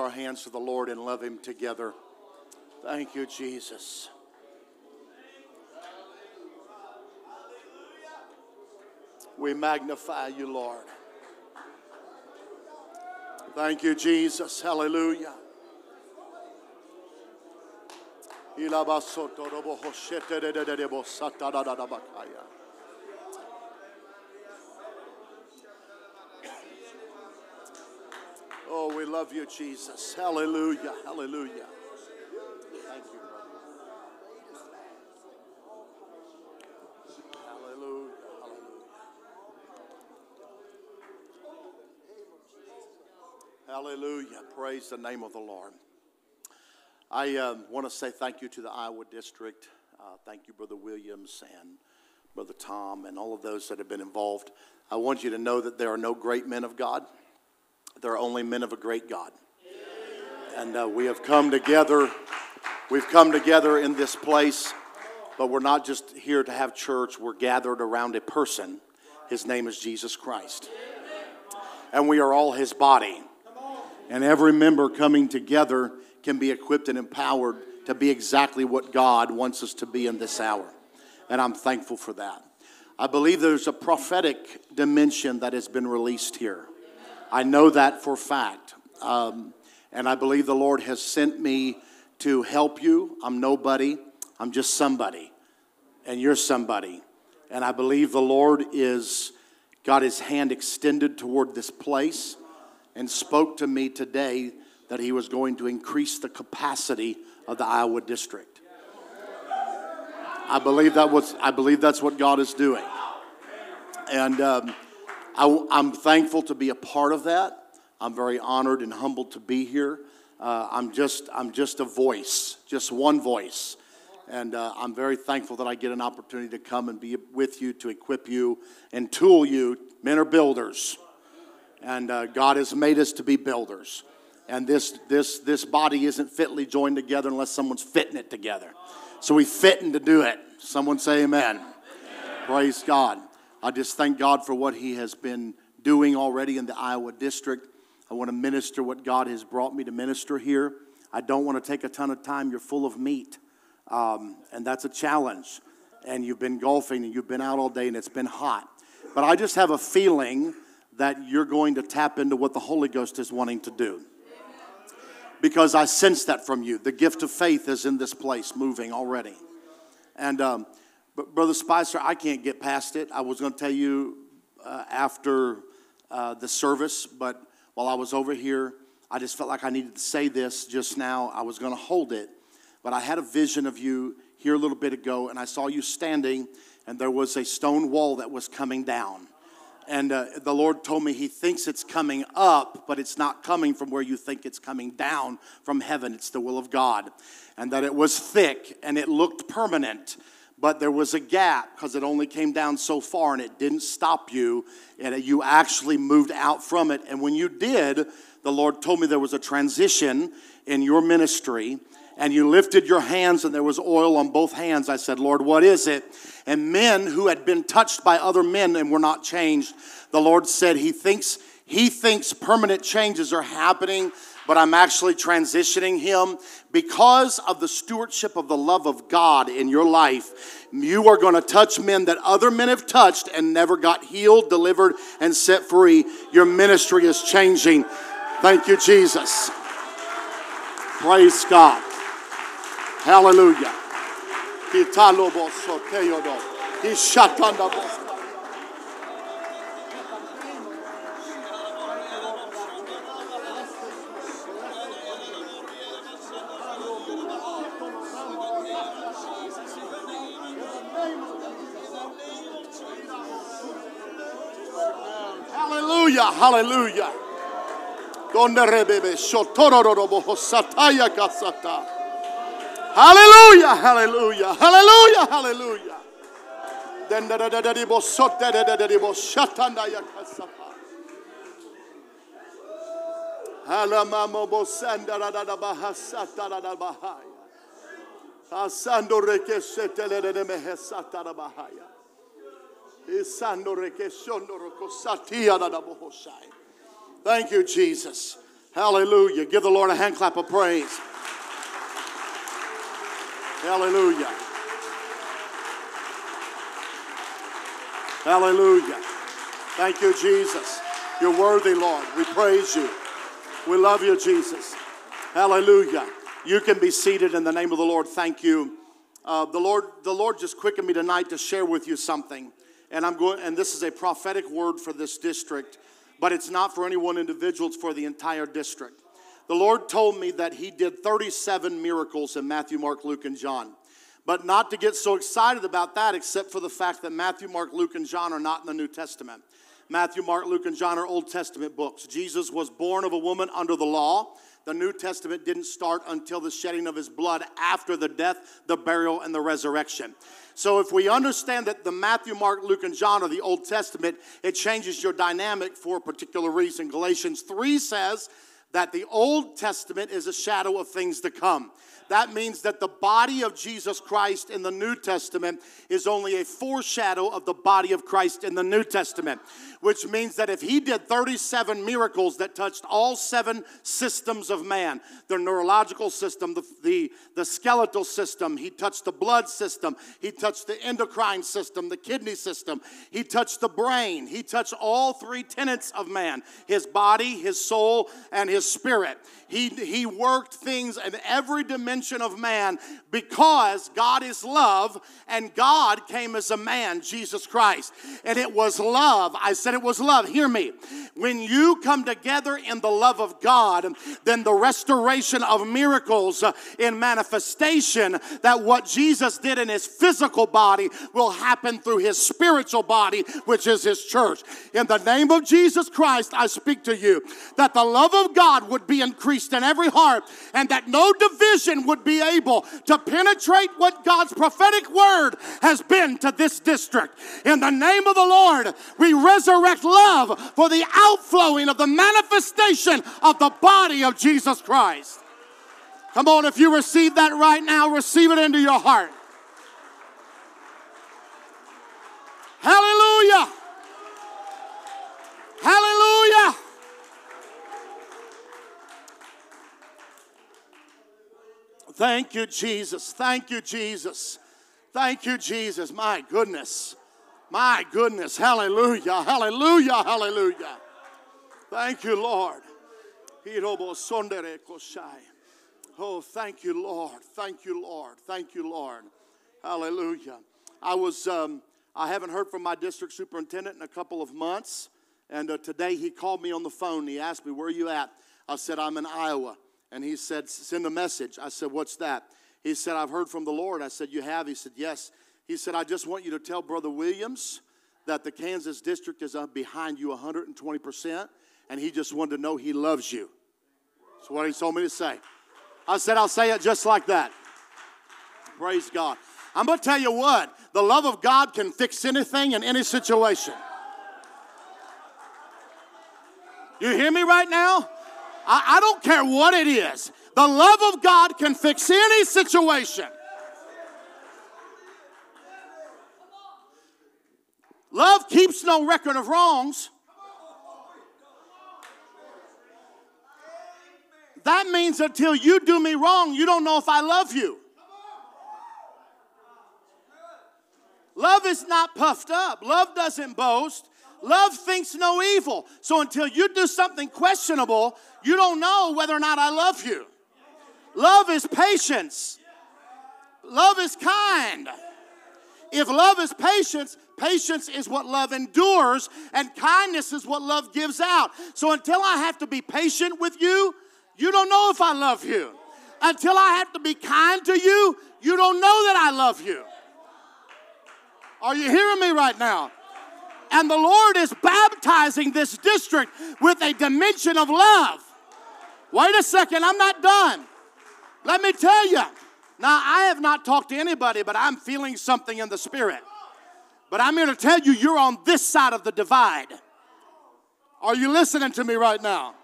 our hands to the Lord and love Him together. Thank you, Jesus. We magnify you, Lord. Thank you, Jesus. Hallelujah. Oh, we love you, Jesus. Hallelujah. Hallelujah. Thank you. Hallelujah. Hallelujah. Hallelujah. Praise the name of the Lord. I um, want to say thank you to the Iowa District. Uh, thank you, Brother Williams and Brother Tom, and all of those that have been involved. I want you to know that there are no great men of God, there are only men of a great God. And uh, we have come together, we've come together in this place, but we're not just here to have church, we're gathered around a person. His name is Jesus Christ. And we are all his body. And every member coming together can be equipped and empowered to be exactly what God wants us to be in this hour. And I'm thankful for that. I believe there's a prophetic dimension that has been released here. I know that for fact. Um, and I believe the Lord has sent me to help you. I'm nobody, I'm just somebody. And you're somebody. And I believe the Lord is got his hand extended toward this place and spoke to me today that he was going to increase the capacity of the Iowa district. I believe that was I believe that's what God is doing, and um, I, I'm thankful to be a part of that. I'm very honored and humbled to be here. Uh, I'm just I'm just a voice, just one voice, and uh, I'm very thankful that I get an opportunity to come and be with you to equip you and tool you. Men are builders, and uh, God has made us to be builders. And this this this body isn't fitly joined together unless someone's fitting it together. So we fitting to do it. Someone say amen. amen. Praise God. I just thank God for what He has been doing already in the Iowa district. I want to minister what God has brought me to minister here. I don't want to take a ton of time. You're full of meat, um, and that's a challenge. And you've been golfing and you've been out all day and it's been hot. But I just have a feeling that you're going to tap into what the Holy Ghost is wanting to do because I sense that from you. The gift of faith is in this place moving already. And, um, but Brother Spicer, I can't get past it. I was going to tell you uh, after uh, the service, but while I was over here, I just felt like I needed to say this just now. I was going to hold it, but I had a vision of you here a little bit ago, and I saw you standing, and there was a stone wall that was coming down. And uh, the Lord told me He thinks it's coming up, but it's not coming from where you think it's coming down from heaven. It's the will of God. And that it was thick and it looked permanent, but there was a gap because it only came down so far and it didn't stop you. And you actually moved out from it. And when you did, the Lord told me there was a transition in your ministry and you lifted your hands and there was oil on both hands. I said, Lord, what is it? And men who had been touched by other men and were not changed, the Lord said, He thinks, He thinks permanent changes are happening, but I'm actually transitioning him because of the stewardship of the love of God in your life. You are going to touch men that other men have touched and never got healed, delivered, and set free. Your ministry is changing. Thank you, Jesus. Praise God. Hallelujah. Hallelujah, hallelujah. Hallelujah, hallelujah, hallelujah. Then da da da da di bo sot da da da da di bo shatanda ya kasapa. Halamamo bo sanda da bahasata da bahaya. Asando rekesete le de mehesata da bahaya. Thank you, Jesus. Hallelujah. Give the Lord a hand clap of praise. Hallelujah. Hallelujah. Thank you, Jesus. You're worthy, Lord. We praise you. We love you, Jesus. Hallelujah. You can be seated in the name of the Lord. Thank you. Uh, the Lord, the Lord just quickened me tonight to share with you something, and I'm going. And this is a prophetic word for this district, but it's not for any one individual. It's for the entire district. The Lord told me that He did 37 miracles in Matthew, Mark, Luke, and John. But not to get so excited about that, except for the fact that Matthew, Mark, Luke, and John are not in the New Testament. Matthew, Mark, Luke, and John are Old Testament books. Jesus was born of a woman under the law. The New Testament didn't start until the shedding of his blood after the death, the burial, and the resurrection. So, if we understand that the Matthew, Mark, Luke, and John are the Old Testament, it changes your dynamic for a particular reason. Galatians 3 says that the Old Testament is a shadow of things to come. That means that the body of Jesus Christ in the New Testament is only a foreshadow of the body of Christ in the New Testament, which means that if he did 37 miracles that touched all seven systems of man the neurological system, the, the, the skeletal system, he touched the blood system, he touched the endocrine system, the kidney system, he touched the brain, he touched all three tenets of man his body, his soul, and his spirit. He, he worked things in every dimension of man because God is love and God came as a man, Jesus Christ. And it was love. I said it was love. Hear me. When you come together in the love of God, then the restoration of miracles uh, in manifestation, that what Jesus did in his physical body will happen through his spiritual body, which is his church. In the name of Jesus Christ, I speak to you that the love of God would be increased in every heart and that no division would be able to penetrate what God's prophetic word has been to this district. In the name of the Lord, we resurrect love for the outflowing of the manifestation of the body of Jesus Christ. Come on, if you receive that right now, receive it into your heart. Hallelujah. Hallelujah. Thank you, Jesus. Thank you, Jesus. Thank you, Jesus. My goodness. My goodness. Hallelujah. Hallelujah. Hallelujah. Thank you, Lord. Oh, thank you, Lord. Thank you, Lord. Thank you, Lord. Hallelujah. I was, um, I haven't heard from my district superintendent in a couple of months. And uh, today he called me on the phone. He asked me, Where are you at? I said, I'm in Iowa. And he said, Send a message. I said, What's that? He said, I've heard from the Lord. I said, You have? He said, Yes. He said, I just want you to tell Brother Williams that the Kansas district is behind you 120%, and he just wanted to know he loves you. That's what he told me to say. I said, I'll say it just like that. Praise God. I'm going to tell you what the love of God can fix anything in any situation. You hear me right now? I, I don't care what it is. The love of God can fix any situation. Love keeps no record of wrongs. That means until you do me wrong, you don't know if I love you. Love is not puffed up. Love doesn't boast. Love thinks no evil. So until you do something questionable, you don't know whether or not I love you. Love is patience. Love is kind. If love is patience, patience is what love endures, and kindness is what love gives out. So until I have to be patient with you, you don't know if I love you. Until I have to be kind to you, you don't know that I love you. Are you hearing me right now? And the Lord is baptizing this district with a dimension of love. Wait a second, I'm not done. Let me tell you. Now, I have not talked to anybody, but I'm feeling something in the spirit. But I'm here to tell you, you're on this side of the divide. Are you listening to me right now?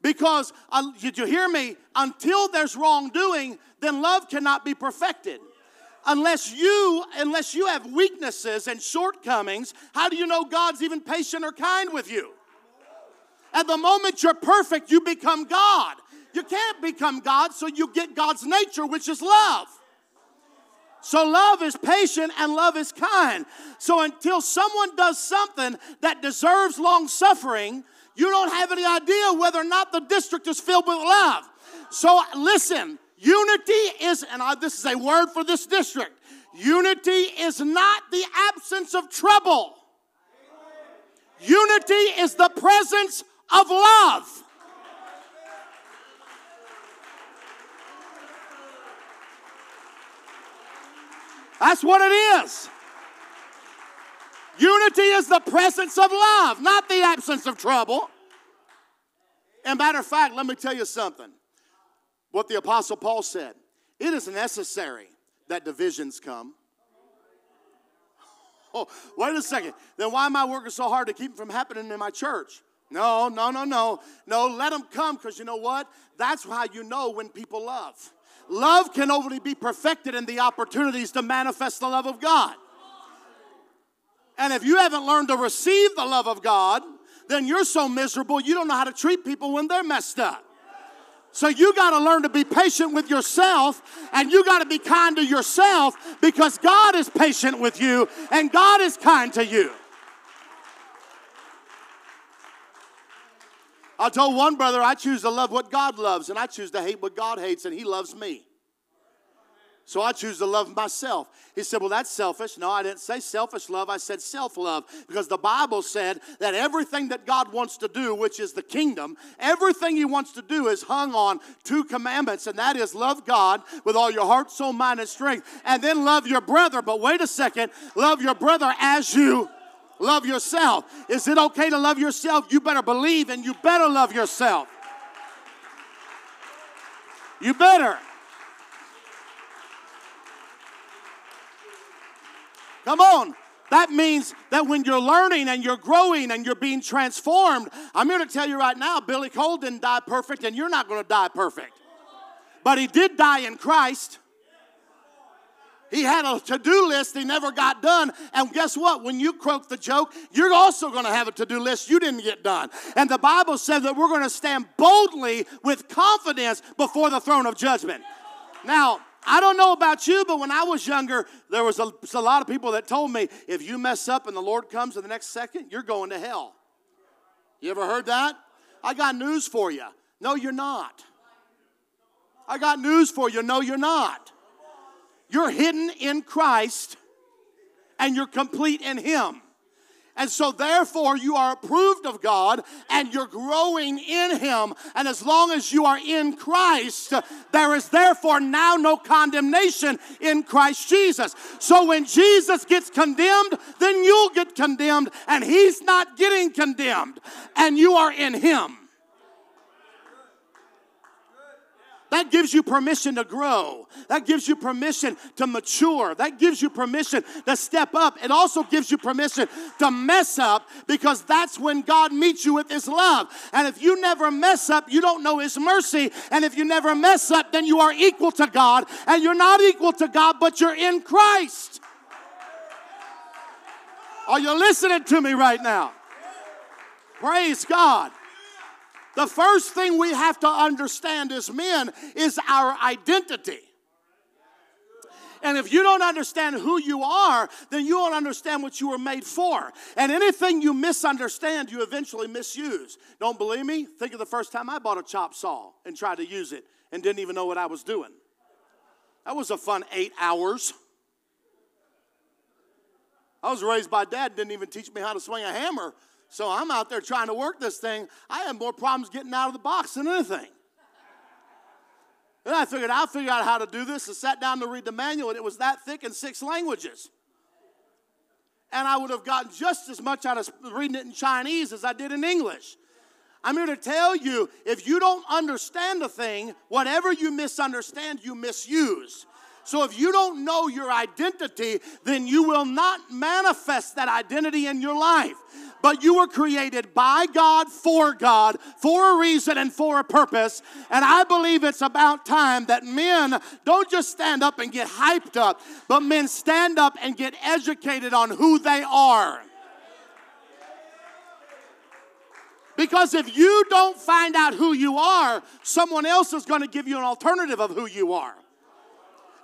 Because, uh, did you hear me? Until there's wrongdoing, then love cannot be perfected unless you unless you have weaknesses and shortcomings how do you know god's even patient or kind with you At the moment you're perfect, you become God. You can't become God, so you get God's nature, which is love. So love is patient and love is kind. So until someone does something that deserves long suffering, you don't have any idea whether or not the district is filled with love. So listen, unity is, and I, this is a word for this district unity is not the absence of trouble, unity is the presence of love. That's what it is. Unity is the presence of love, not the absence of trouble. And matter of fact, let me tell you something. What the Apostle Paul said it is necessary that divisions come. Oh, wait a second. Then why am I working so hard to keep them from happening in my church? No, no, no, no. No, let them come because you know what? That's how you know when people love. Love can only be perfected in the opportunities to manifest the love of God. And if you haven't learned to receive the love of God, then you're so miserable you don't know how to treat people when they're messed up. So you got to learn to be patient with yourself and you got to be kind to yourself because God is patient with you and God is kind to you. I told one brother I choose to love what God loves and I choose to hate what God hates, and he loves me. So I choose to love myself. He said, Well, that's selfish. No, I didn't say selfish love. I said self love because the Bible said that everything that God wants to do, which is the kingdom, everything He wants to do is hung on two commandments, and that is love God with all your heart, soul, mind, and strength, and then love your brother. But wait a second, love your brother as you love yourself. Is it okay to love yourself? You better believe and you better love yourself. You better. Come on. That means that when you're learning and you're growing and you're being transformed, I'm here to tell you right now Billy Cole didn't die perfect, and you're not going to die perfect. But he did die in Christ. He had a to do list he never got done. And guess what? When you croak the joke, you're also going to have a to do list you didn't get done. And the Bible says that we're going to stand boldly with confidence before the throne of judgment. Now, I don't know about you, but when I was younger, there was a, a lot of people that told me if you mess up and the Lord comes in the next second, you're going to hell. You ever heard that? I got news for you. No, you're not. I got news for you. No, you're not. You're hidden in Christ and you're complete in Him. And so, therefore, you are approved of God and you're growing in Him. And as long as you are in Christ, there is therefore now no condemnation in Christ Jesus. So, when Jesus gets condemned, then you'll get condemned, and He's not getting condemned, and you are in Him. That gives you permission to grow. That gives you permission to mature. That gives you permission to step up. It also gives you permission to mess up because that's when God meets you with His love. And if you never mess up, you don't know His mercy. And if you never mess up, then you are equal to God. And you're not equal to God, but you're in Christ. Are you listening to me right now? Praise God. The first thing we have to understand as men is our identity. And if you don't understand who you are, then you don't understand what you were made for. And anything you misunderstand, you eventually misuse. Don't believe me? Think of the first time I bought a chop saw and tried to use it and didn't even know what I was doing. That was a fun eight hours. I was raised by dad, didn't even teach me how to swing a hammer so I'm out there trying to work this thing. I had more problems getting out of the box than anything. Then I figured I'll figure out how to do this and sat down to read the manual, and it was that thick in six languages. And I would have gotten just as much out of reading it in Chinese as I did in English. I'm here to tell you if you don't understand a thing, whatever you misunderstand, you misuse. So if you don't know your identity, then you will not manifest that identity in your life but you were created by God, for God, for a reason and for a purpose. And I believe it's about time that men don't just stand up and get hyped up, but men stand up and get educated on who they are. Because if you don't find out who you are, someone else is going to give you an alternative of who you are.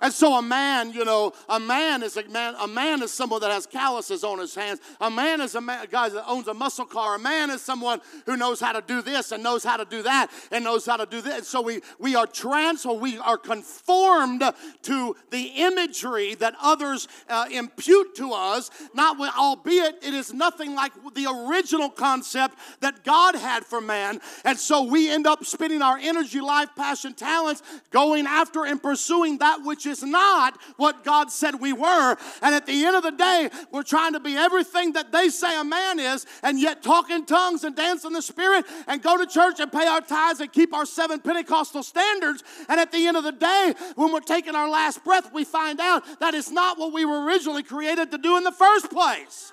And so a man, you know, a man is a man. A man is someone that has calluses on his hands. A man is a, man, guy that owns a muscle car. A man is someone who knows how to do this and knows how to do that and knows how to do this. And so we we are trans or we are conformed to the imagery that others uh, impute to us. Not with albeit it is nothing like the original concept that God had for man. And so we end up spending our energy, life, passion, talents, going after and pursuing that which is not what God said we were. And at the end of the day, we're trying to be everything that they say a man is, and yet talk in tongues and dance in the Spirit and go to church and pay our tithes and keep our seven Pentecostal standards. And at the end of the day, when we're taking our last breath, we find out that it's not what we were originally created to do in the first place.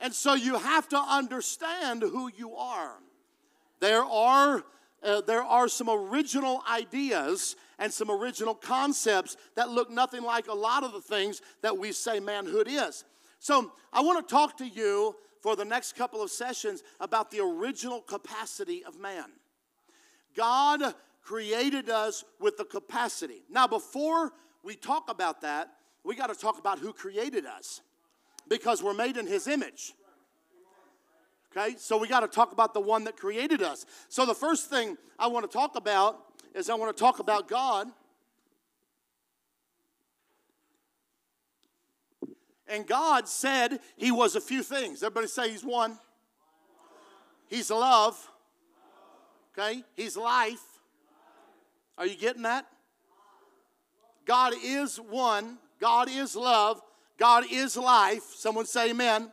And so you have to understand who you are. There are, uh, there are some original ideas and some original concepts that look nothing like a lot of the things that we say manhood is. So, I want to talk to you for the next couple of sessions about the original capacity of man. God created us with the capacity. Now, before we talk about that, we got to talk about who created us because we're made in his image. Okay, so we got to talk about the one that created us. So, the first thing I want to talk about is I want to talk about God. And God said he was a few things. Everybody say he's one. He's love. Okay? He's life. Are you getting that? God is one. God is love. God is life. Someone say amen.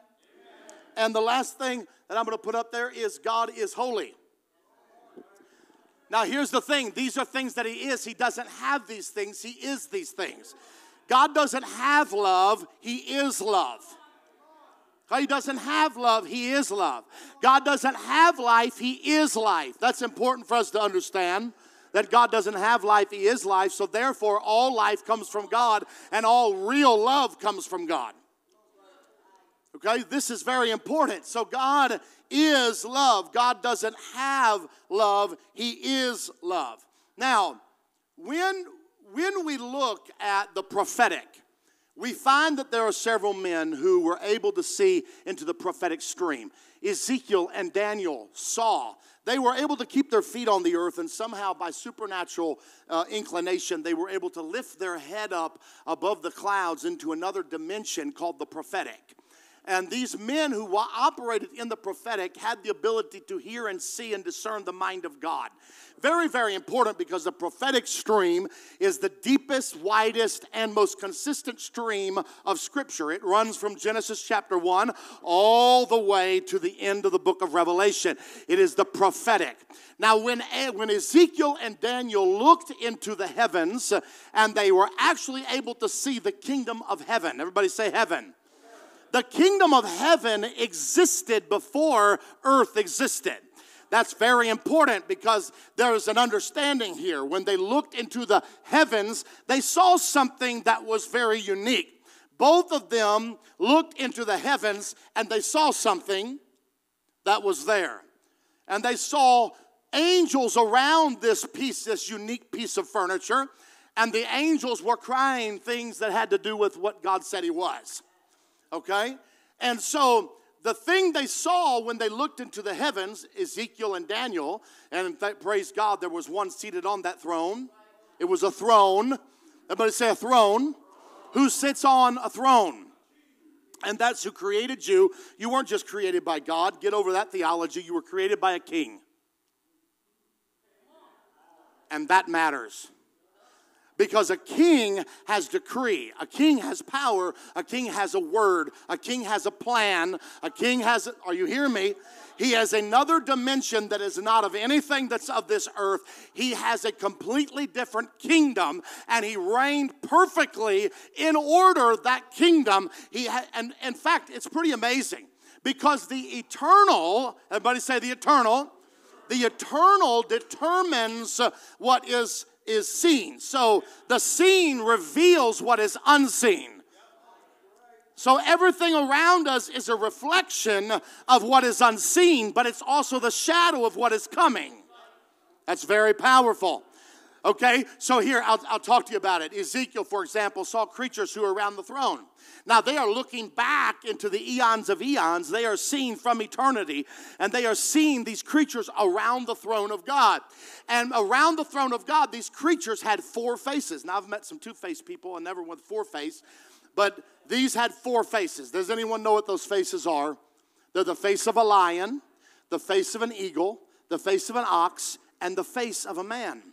And the last thing that I'm going to put up there is God is holy. Now, here's the thing these are things that He is. He doesn't have these things, He is these things. God doesn't have love, He is love. He doesn't have love, He is love. God doesn't have life, He is life. That's important for us to understand that God doesn't have life, He is life. So, therefore, all life comes from God and all real love comes from God. Okay, this is very important. So, God is love. God doesn't have love, He is love. Now, when, when we look at the prophetic, we find that there are several men who were able to see into the prophetic stream. Ezekiel and Daniel saw. They were able to keep their feet on the earth, and somehow, by supernatural uh, inclination, they were able to lift their head up above the clouds into another dimension called the prophetic. And these men who operated in the prophetic had the ability to hear and see and discern the mind of God. Very, very important because the prophetic stream is the deepest, widest, and most consistent stream of Scripture. It runs from Genesis chapter 1 all the way to the end of the book of Revelation. It is the prophetic. Now, when, when Ezekiel and Daniel looked into the heavens and they were actually able to see the kingdom of heaven, everybody say heaven the kingdom of heaven existed before earth existed. That's very important because there is an understanding here. When they looked into the heavens, they saw something that was very unique. Both of them looked into the heavens and they saw something that was there. And they saw angels around this piece, this unique piece of furniture, and the angels were crying things that had to do with what God said He was okay? And so the thing they saw when they looked into the heavens, Ezekiel and Daniel, and praise God, there was one seated on that throne. It was a throne. Everybody say a throne. Who sits on a throne? And that's who created you. You weren't just created by God. Get over that theology. You were created by a king. And that matters because a king has decree a king has power a king has a word a king has a plan a king has are you hearing me? He has another dimension that is not of anything that's of this earth. He has a completely different kingdom and he reigned perfectly in order that kingdom. He ha- and in fact it's pretty amazing because the eternal everybody say the eternal the eternal determines what is is seen. So the seen reveals what is unseen. So everything around us is a reflection of what is unseen, but it's also the shadow of what is coming. That's very powerful. Okay, so here I'll, I'll talk to you about it. Ezekiel, for example, saw creatures who are around the throne. Now they are looking back into the eons of eons. They are seen from eternity, and they are seeing these creatures around the throne of God. And around the throne of God, these creatures had four faces. Now I've met some two faced people and never with four face, but these had four faces. Does anyone know what those faces are? They're the face of a lion, the face of an eagle, the face of an ox, and the face of a man.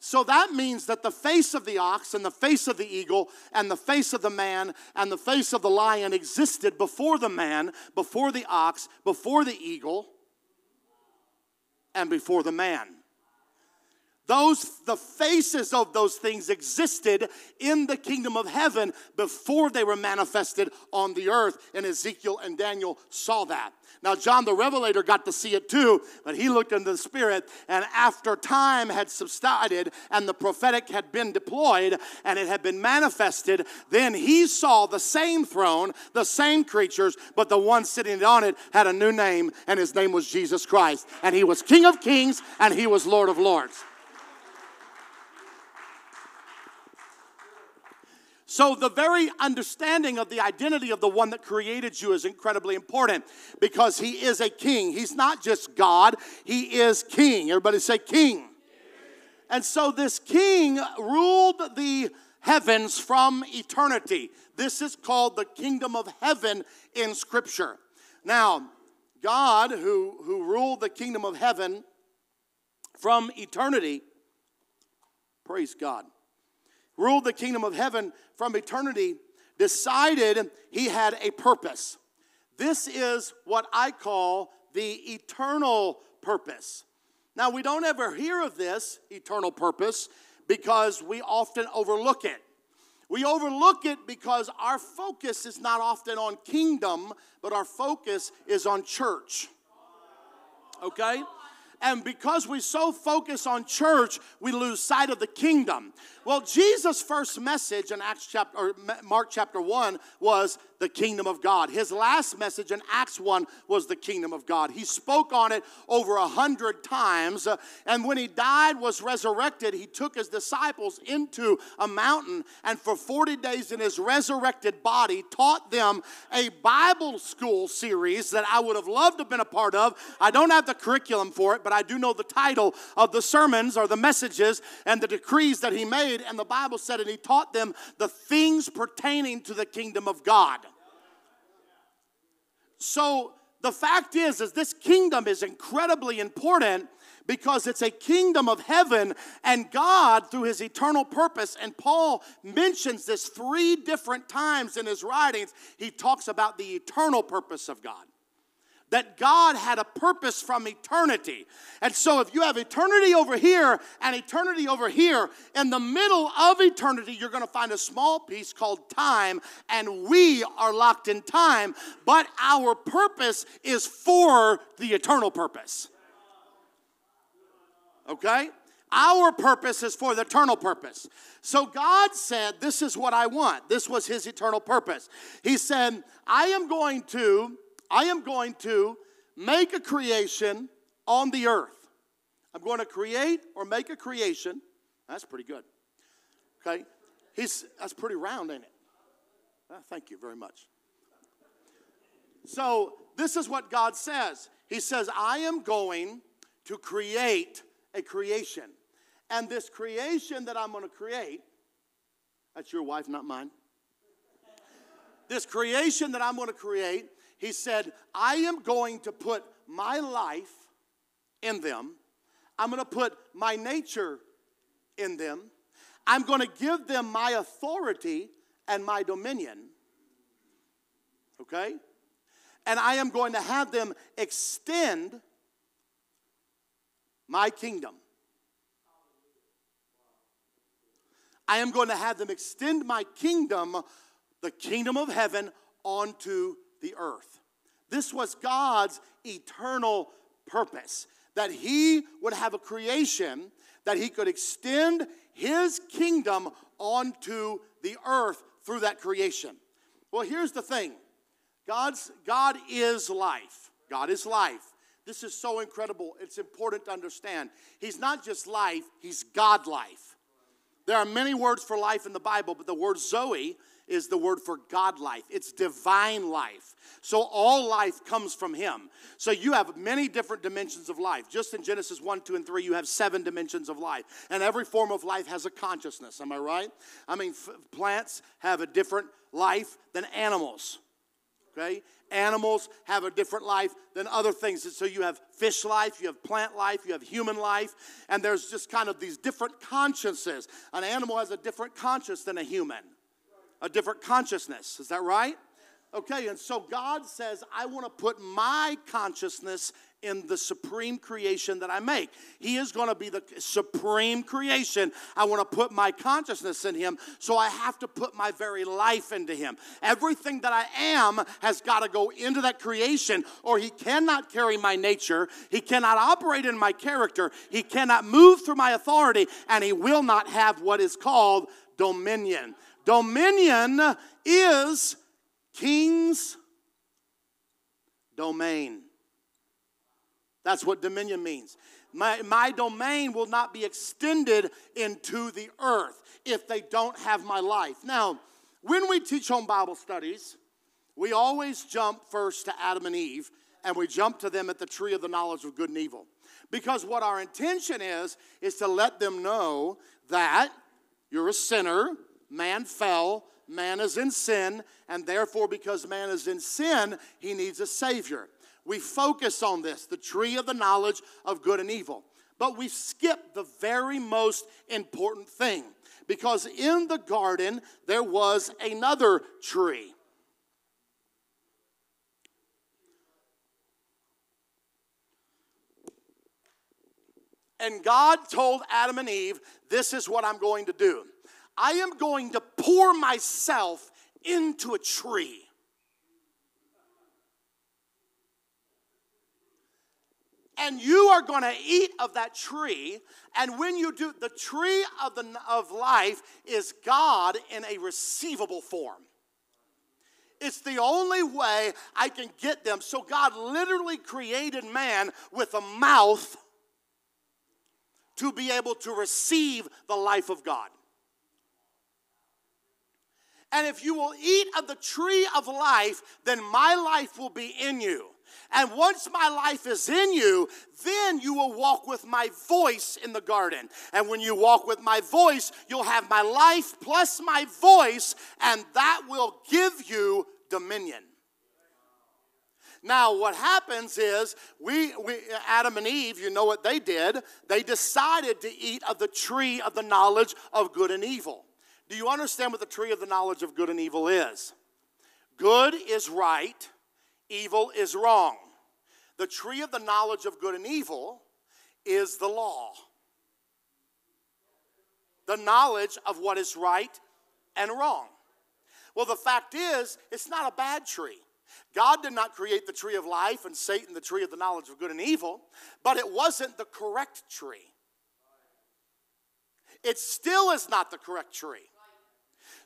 So that means that the face of the ox and the face of the eagle and the face of the man and the face of the lion existed before the man, before the ox, before the eagle, and before the man. Those, the faces of those things existed in the kingdom of heaven before they were manifested on the earth. And Ezekiel and Daniel saw that. Now, John the Revelator got to see it too, but he looked into the Spirit, and after time had subsided and the prophetic had been deployed and it had been manifested, then he saw the same throne, the same creatures, but the one sitting on it had a new name, and his name was Jesus Christ. And he was King of Kings and he was Lord of Lords. So, the very understanding of the identity of the one that created you is incredibly important because he is a king. He's not just God, he is king. Everybody say, King. And so, this king ruled the heavens from eternity. This is called the kingdom of heaven in Scripture. Now, God, who, who ruled the kingdom of heaven from eternity, praise God ruled the kingdom of heaven from eternity, decided he had a purpose. This is what I call the eternal purpose. Now, we don't ever hear of this eternal purpose because we often overlook it. We overlook it because our focus is not often on kingdom, but our focus is on church. Okay? And because we so focus on church, we lose sight of the kingdom. Well, Jesus' first message in Acts chapter or Mark chapter 1 was the kingdom of God. His last message in Acts 1 was the kingdom of God. He spoke on it over a hundred times. Uh, and when he died, was resurrected, he took his disciples into a mountain and for 40 days in his resurrected body taught them a Bible school series that I would have loved to have been a part of. I don't have the curriculum for it, but I do know the title of the sermons or the messages and the decrees that he made. And the Bible said, and he taught them the things pertaining to the kingdom of God. So the fact is, is this kingdom is incredibly important because it's a kingdom of heaven and God through his eternal purpose. And Paul mentions this three different times in his writings. He talks about the eternal purpose of God that God had a purpose from eternity. And so, if you have eternity over here and eternity over here, in the middle of eternity, you're going to find a small piece called time, and we are locked in time, but our purpose is for the eternal purpose. Okay? Our purpose is for the eternal purpose. So God said, This is what I want. This was his eternal purpose. He said, I am going to I am going to make a creation on the earth. I'm going to create or make a creation. That's pretty good. Okay? He's, that's pretty round, ain't it? Oh, thank you very much. So, this is what God says He says, I am going to create a creation. And this creation that I'm going to create, that's your wife, not mine. This creation that I'm going to create he said, I am going to put my life in them. I'm going to put my nature in them. I'm going to give them my authority and my dominion. Okay? And I am going to have them extend my kingdom. I am going to have them extend my kingdom, the kingdom of heaven, onto the earth. This was God's eternal purpose that He would have a creation that He could extend His kingdom onto the earth through that creation. Well, here's the thing God's, God is life. God is life. This is so incredible. It's important to understand. He's not just life, He's God life. There are many words for life in the Bible, but the word Zoe is the word for God life. It's divine life. So all life comes from Him. So you have many different dimensions of life. Just in Genesis 1, 2, and 3, you have seven dimensions of life. And every form of life has a consciousness. Am I right? I mean, f- plants have a different life than animals. Okay? Animals have a different life than other things. So you have fish life, you have plant life, you have human life, and there's just kind of these different consciences. An animal has a different conscience than a human a different consciousness. Is that right? Okay, and so God says, I want to put my consciousness in the supreme creation that I make. He is going to be the supreme creation. I want to put my consciousness in Him, so I have to put my very life into Him. Everything that I am has got to go into that creation, or He cannot carry my nature. He cannot operate in my character. He cannot move through my authority, and He will not have what is called dominion. Dominion is king's domain. That's what dominion means. My, my domain will not be extended into the earth if they don't have my life. Now, when we teach home Bible studies, we always jump first to Adam and Eve and we jump to them at the tree of the knowledge of good and evil. Because what our intention is, is to let them know that you're a sinner, man fell, man is in sin, and therefore, because man is in sin, he needs a Savior. We focus on this, the tree of the knowledge of good and evil. But we skip the very most important thing because in the garden there was another tree. And God told Adam and Eve, This is what I'm going to do. I am going to pour myself into a tree. and you are going to eat of that tree. And when you do the tree of the of life is god in a receivable form. It's the only way i can get them. So god literally created man with a mouth to be able to receive the life of god and if you will eat of the tree of life, then my life will be in you. And once my life is in you, then you will walk with my voice in the garden. And when you walk with my voice, you'll have my life plus my voice, and that will give you dominion. Now, what happens is we, we, Adam and Eve, you know what they did? They decided to eat of the tree of the knowledge of good and evil. Do you understand what the tree of the knowledge of good and evil is? Good is right, evil is wrong. The tree of the knowledge of good and evil is the law. The knowledge of what is right and wrong. Well, the fact is, it's not a bad tree. God did not create the tree of life and Satan the tree of the knowledge of good and evil, but it wasn't the correct tree. It still is not the correct tree.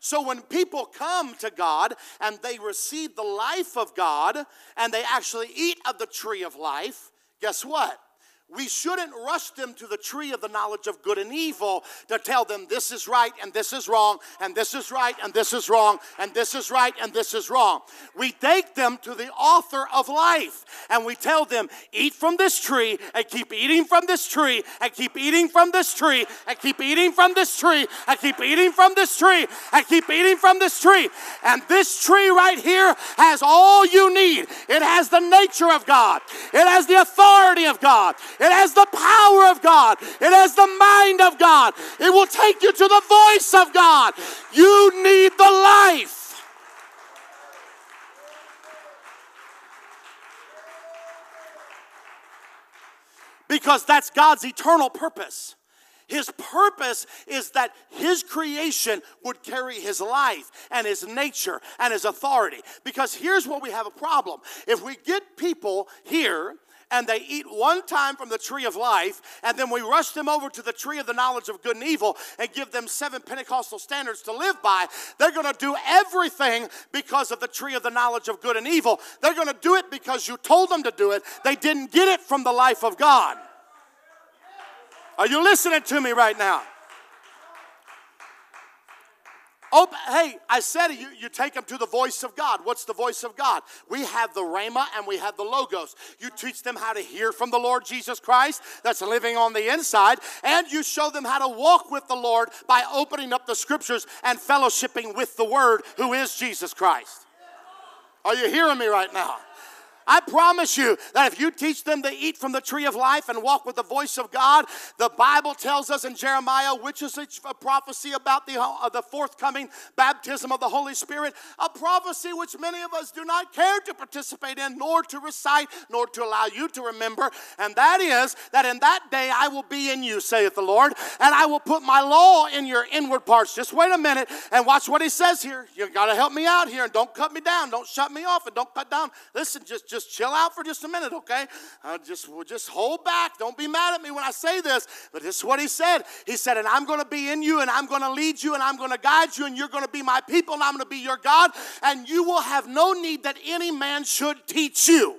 So when people come to God and they receive the life of God and they actually eat of the tree of life, guess what? We shouldn't rush them to the tree of the knowledge of good and evil to tell them this is right and this is wrong and this is right and this is wrong and this is right and this is wrong. We take them to the author of life and we tell them, eat from this tree and keep eating from this tree and keep eating from this tree and keep eating from this tree and keep eating from this tree and keep eating from this tree. And this tree right here has all you need. It has the nature of God, it has the authority of God. It has the power of God. It has the mind of God. It will take you to the voice of God. You need the life. Because that's God's eternal purpose. His purpose is that his creation would carry his life and his nature and his authority. Because here's what we have a problem. If we get people here and they eat one time from the tree of life, and then we rush them over to the tree of the knowledge of good and evil and give them seven Pentecostal standards to live by, they're going to do everything because of the tree of the knowledge of good and evil. They're going to do it because you told them to do it. They didn't get it from the life of God. Are you listening to me right now? Oh, hey, I said. You, you take them to the voice of God. What's the voice of God? We have the Rhema and we have the Logos. You teach them how to hear from the Lord Jesus Christ that's living on the inside, and you show them how to walk with the Lord by opening up the scriptures and fellowshipping with the Word, who is Jesus Christ. Are you hearing me right now? I promise you that if you teach them to eat from the tree of life and walk with the voice of God, the Bible tells us in Jeremiah, which is a prophecy about the, uh, the forthcoming baptism of the Holy Spirit, a prophecy which many of us do not care to participate in, nor to recite, nor to allow you to remember. And that is that in that day I will be in you, saith the Lord, and I will put my law in your inward parts. Just wait a minute and watch what he says here. You got to help me out here and don't cut me down. Don't shut me off and don't cut down. Listen, just just chill out for just a minute, okay? Uh, just, just hold back. Don't be mad at me when I say this. But this is what he said. He said, and I'm going to be in you, and I'm going to lead you, and I'm going to guide you, and you're going to be my people, and I'm going to be your God, and you will have no need that any man should teach you.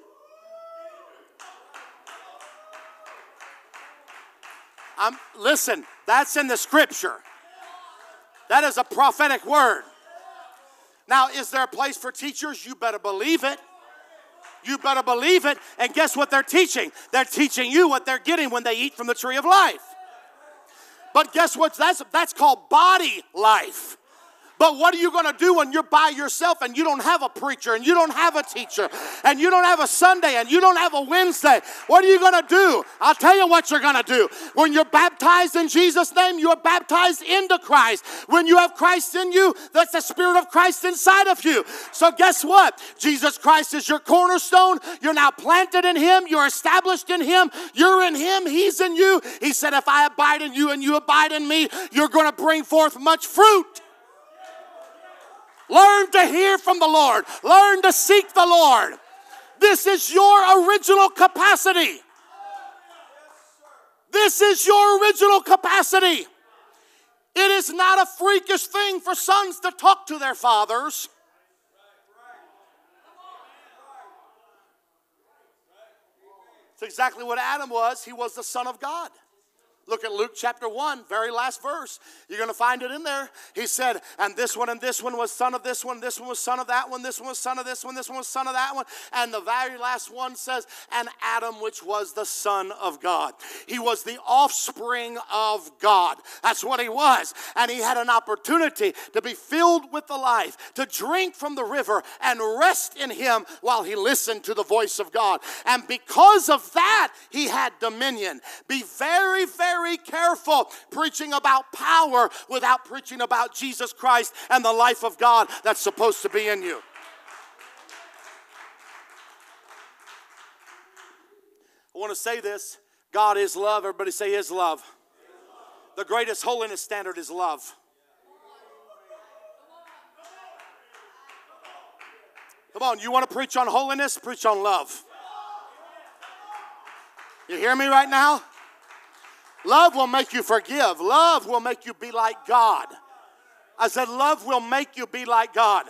I'm, listen, that's in the scripture. That is a prophetic word. Now, is there a place for teachers? You better believe it. You better believe it. And guess what they're teaching? They're teaching you what they're getting when they eat from the tree of life. But guess what? That's, that's called body life. But what are you going to do when you're by yourself and you don't have a preacher and you don't have a teacher and you don't have a Sunday and you don't have a Wednesday? What are you going to do? I'll tell you what you're going to do. When you're baptized in Jesus' name, you're baptized into Christ. When you have Christ in you, that's the Spirit of Christ inside of you. So, guess what? Jesus Christ is your cornerstone. You're now planted in Him, you're established in Him, you're in Him, He's in you. He said, If I abide in you and you abide in me, you're going to bring forth much fruit. Learn to hear from the Lord. Learn to seek the Lord. This is your original capacity. This is your original capacity. It is not a freakish thing for sons to talk to their fathers. It's exactly what Adam was. He was the son of God. Look at Luke chapter 1, very last verse. You're going to find it in there. He said, and this one and this one was son of this one, this one was son of that one, this one was son of this one, this one was son of that one. And the very last one says, and Adam, which was the son of God. He was the offspring of God. That's what he was. And he had an opportunity to be filled with the life, to drink from the river and rest in him while he listened to the voice of God. And because of that, he had dominion. Be very, very very careful preaching about power without preaching about Jesus Christ and the life of God that's supposed to be in you. I want to say this God is love. Everybody say, is love. The greatest holiness standard is love. Come on, you want to preach on holiness? Preach on love. You hear me right now? Love will make you forgive. Love will make you be like God. I said, love will make you be like God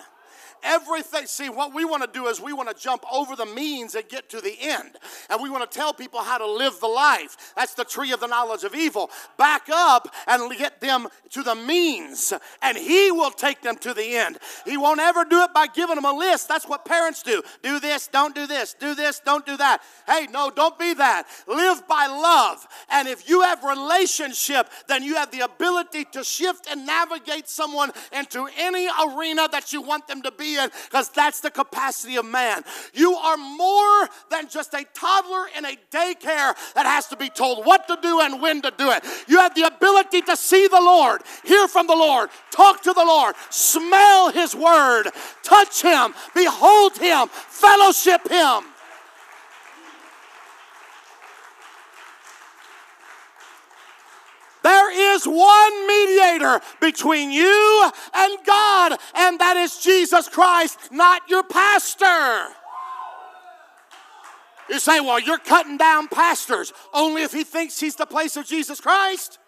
everything. See, what we want to do is we want to jump over the means and get to the end. And we want to tell people how to live the life. That's the tree of the knowledge of evil. Back up and get them to the means, and He will take them to the end. He won't ever do it by giving them a list. That's what parents do do this, don't do this, do this, don't do that. Hey, no, don't be that. Live by love. And if you have relationship, then you have the ability to shift and navigate someone into any arena that you want them to be in because that's the capacity of man. You are more than just a toddler in a daycare that has to be told what to do and when to do it. You have the ability to see the Lord, hear from the Lord, talk to the Lord, smell His word, touch Him, behold Him, fellowship Him. There is one mediator between you and God, and that is Jesus Christ, not your pastor. You say, well, you're cutting down pastors only if he thinks he's the place of Jesus Christ.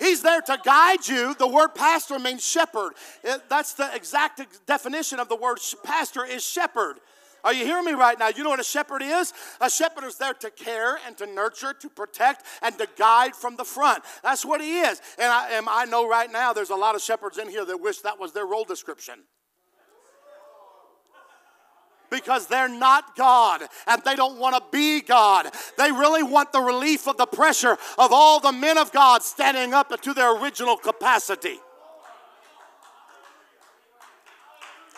He's there to guide you. The word pastor means shepherd. That's the exact definition of the word pastor is shepherd. Are you hearing me right now? You know what a shepherd is? A shepherd is there to care and to nurture, to protect, and to guide from the front. That's what he is. And I, and I know right now there's a lot of shepherds in here that wish that was their role description because they're not God and they don't want to be God. They really want the relief of the pressure of all the men of God standing up to their original capacity.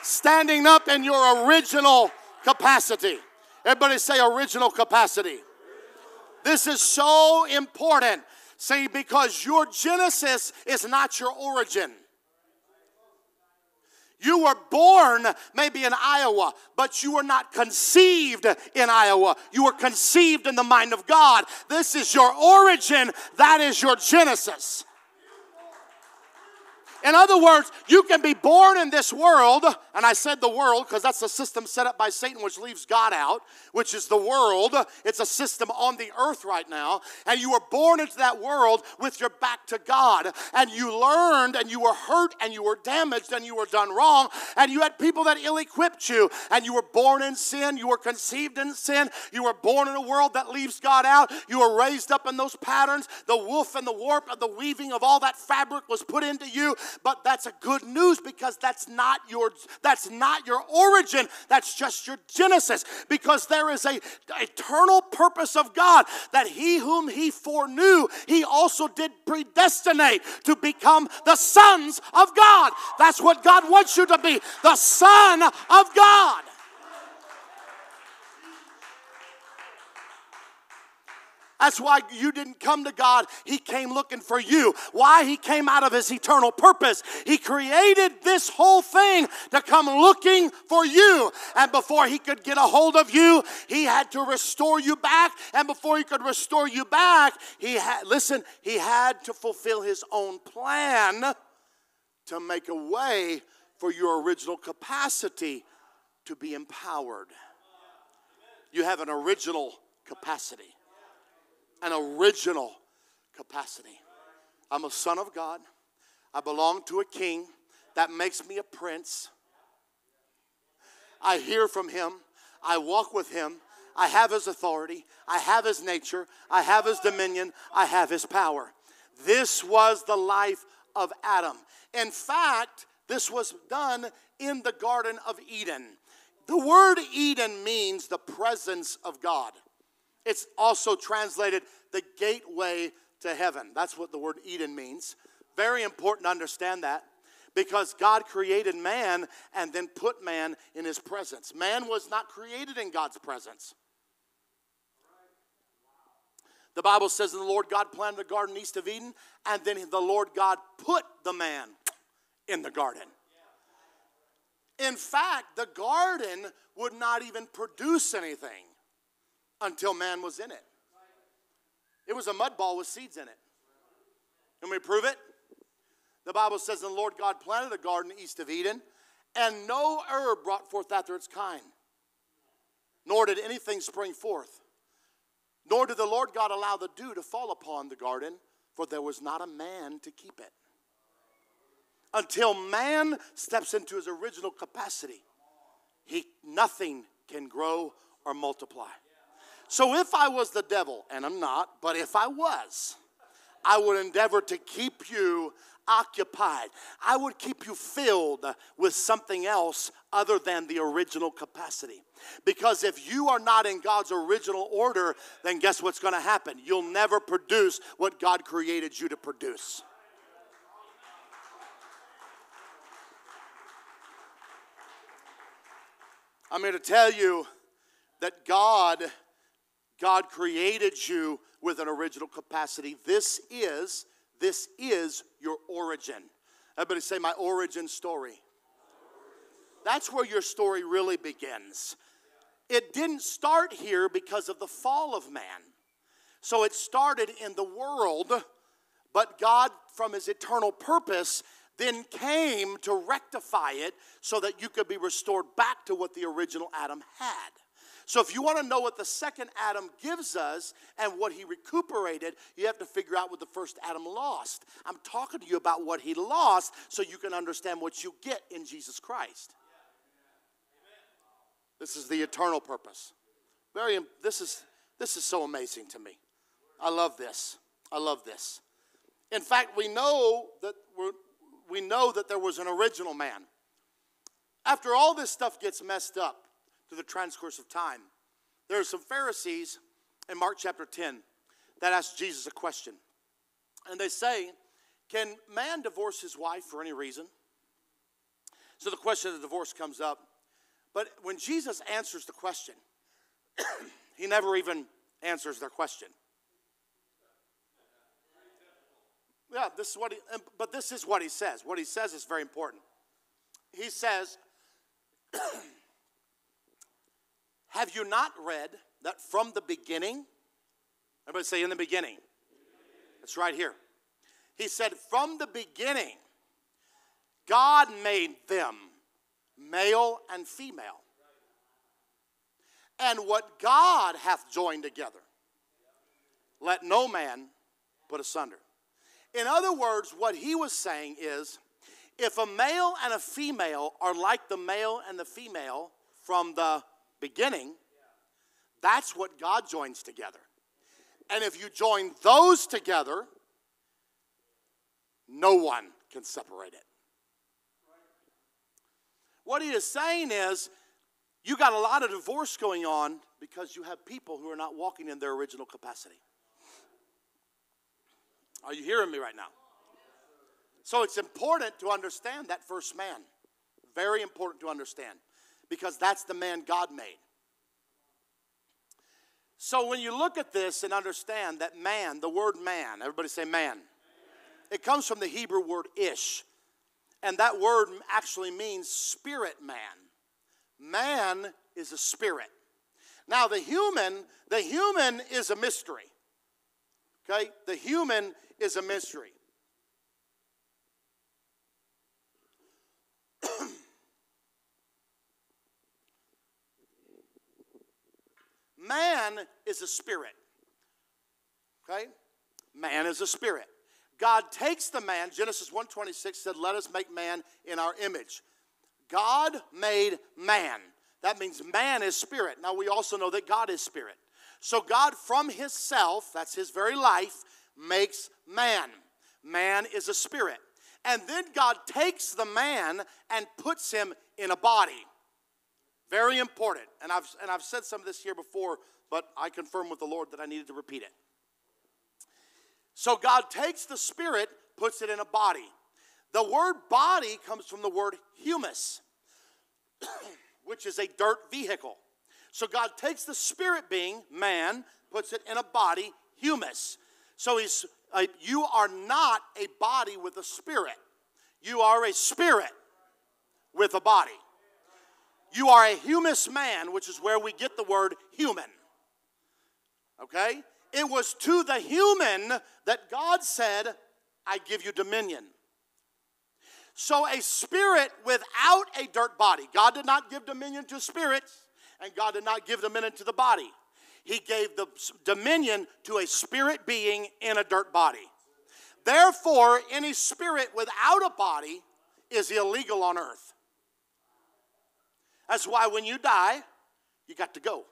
Standing up in your original capacity. Everybody say original capacity. This is so important. See, because your Genesis is not your origin. You were born maybe in Iowa, but you were not conceived in Iowa. You were conceived in the mind of God. This is your origin, that is your Genesis. In other words, you can be born in this world, and I said the world because that's the system set up by Satan, which leaves God out, which is the world. It's a system on the earth right now. And you were born into that world with your back to God. And you learned, and you were hurt, and you were damaged, and you were done wrong. And you had people that ill equipped you. And you were born in sin. You were conceived in sin. You were born in a world that leaves God out. You were raised up in those patterns. The woof and the warp and the weaving of all that fabric was put into you but that's a good news because that's not your that's not your origin. That's just your genesis because there is a eternal purpose of god that he whom he foreknew he also did predestinate to become the sons of god. That's what god wants you to be the son of god That's why you didn't come to God. He came looking for you. Why? He came out of his eternal purpose. He created this whole thing to come looking for you. And before he could get a hold of you, he had to restore you back. And before he could restore you back, he had, listen, he had to fulfill his own plan to make a way for your original capacity to be empowered. You have an original capacity an original capacity. I'm a son of God. I belong to a king. That makes me a prince. I hear from him. I walk with him. I have his authority. I have his nature. I have his dominion. I have his power. This was the life of Adam. In fact, this was done in the Garden of Eden. The word Eden means the presence of God. It's also translated the gateway to heaven. That's what the word Eden means. Very important to understand that because God created man and then put man in his presence. Man was not created in God's presence. The Bible says the Lord God planted a garden east of Eden, and then the Lord God put the man in the garden. In fact, the garden would not even produce anything until man was in it. It was a mud ball with seeds in it. Can we prove it? The Bible says, And the Lord God planted a garden east of Eden, and no herb brought forth after its kind, nor did anything spring forth. Nor did the Lord God allow the dew to fall upon the garden, for there was not a man to keep it. Until man steps into his original capacity, he, nothing can grow or multiply. So if I was the devil, and I'm not, but if I was, I would endeavor to keep you occupied. I would keep you filled with something else other than the original capacity. Because if you are not in God's original order, then guess what's going to happen? You'll never produce what God created you to produce. I'm here to tell you that God God created you with an original capacity. This is this is your origin. Everybody say my origin story. That's where your story really begins. It didn't start here because of the fall of man. So it started in the world, but God, from his eternal purpose, then came to rectify it so that you could be restored back to what the original Adam had. So, if you want to know what the second Adam gives us and what he recuperated, you have to figure out what the first Adam lost. I'm talking to you about what he lost so you can understand what you get in Jesus Christ. This is the eternal purpose. Very, this is, this is so amazing to me. I love this. I love this. In fact, we know that we know that there was an original man. After all this stuff gets messed up through the transcourse of time, there are some Pharisees in Mark chapter 10 that ask Jesus a question. And they say, Can man divorce his wife for any reason? So the question of the divorce comes up. But when Jesus answers the question, he never even answers their question. Yeah, this is what he, but this is what he says. What he says is very important. He says, Have you not read that from the beginning? Everybody say, in the beginning. It's right here. He said, From the beginning, God made them male and female. And what God hath joined together, let no man put asunder. In other words, what he was saying is if a male and a female are like the male and the female from the beginning, that's what God joins together. And if you join those together, no one can separate it. What he is saying is, you got a lot of divorce going on because you have people who are not walking in their original capacity. Are you hearing me right now? So it's important to understand that first man. Very important to understand because that's the man God made. So when you look at this and understand that man, the word man, everybody say man, it comes from the Hebrew word ish. And that word actually means spirit man. Man is a spirit. Now the human, the human is a mystery. Okay? The human is a mystery. Man is a spirit. Okay? Man is a spirit. God takes the man, Genesis 1:26 said, "Let us make man in our image." God made man. That means man is spirit. Now we also know that God is spirit. So God from his self, that's his very life, makes man. Man is a spirit. And then God takes the man and puts him in a body. Very important. And I've, and I've said some of this here before, but I confirm with the Lord that I needed to repeat it. So God takes the spirit, puts it in a body. The word body comes from the word humus, which is a dirt vehicle. So God takes the spirit being, man, puts it in a body, humus. So he's, uh, you are not a body with a spirit. You are a spirit with a body. You are a humus man, which is where we get the word human. Okay? It was to the human that God said, I give you dominion. So, a spirit without a dirt body, God did not give dominion to spirits, and God did not give dominion to the body. He gave the dominion to a spirit being in a dirt body. Therefore, any spirit without a body is illegal on earth. That's why when you die, you got to go.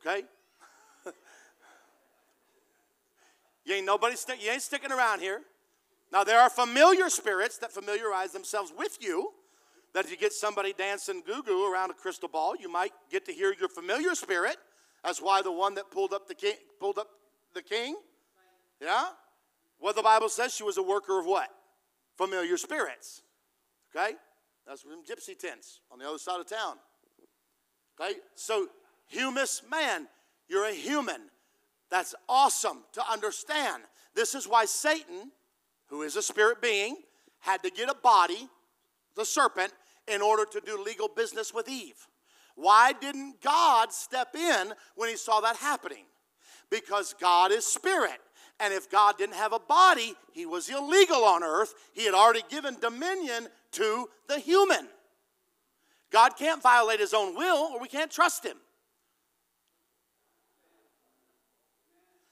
Okay? you ain't nobody st- you ain't sticking around here. Now there are familiar spirits that familiarize themselves with you that if you get somebody dancing goo goo around a crystal ball, you might get to hear your familiar spirit. That's why the one that pulled up the king, pulled up the king, yeah. What the Bible says, she was a worker of what? Familiar spirits. Okay, that's from gypsy tents on the other side of town. Okay, so humus man, you're a human. That's awesome to understand. This is why Satan, who is a spirit being, had to get a body, the serpent, in order to do legal business with Eve. Why didn't God step in when he saw that happening? Because God is spirit. And if God didn't have a body, he was illegal on earth. He had already given dominion to the human. God can't violate his own will, or we can't trust him.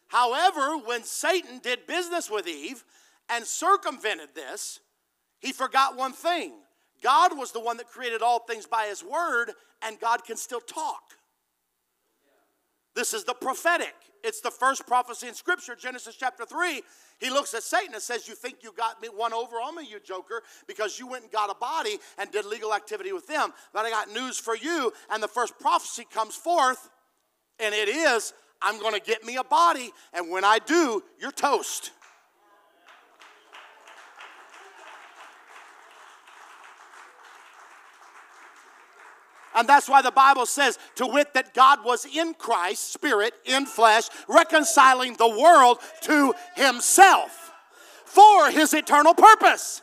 However, when Satan did business with Eve and circumvented this, he forgot one thing God was the one that created all things by his word, and God can still talk. This is the prophetic. It's the first prophecy in Scripture, Genesis chapter 3. He looks at Satan and says, You think you got me one over on me, you joker, because you went and got a body and did legal activity with them. But I got news for you. And the first prophecy comes forth, and it is, I'm going to get me a body, and when I do, you're toast. And that's why the Bible says, to wit, that God was in Christ, spirit, in flesh, reconciling the world to himself for his eternal purpose.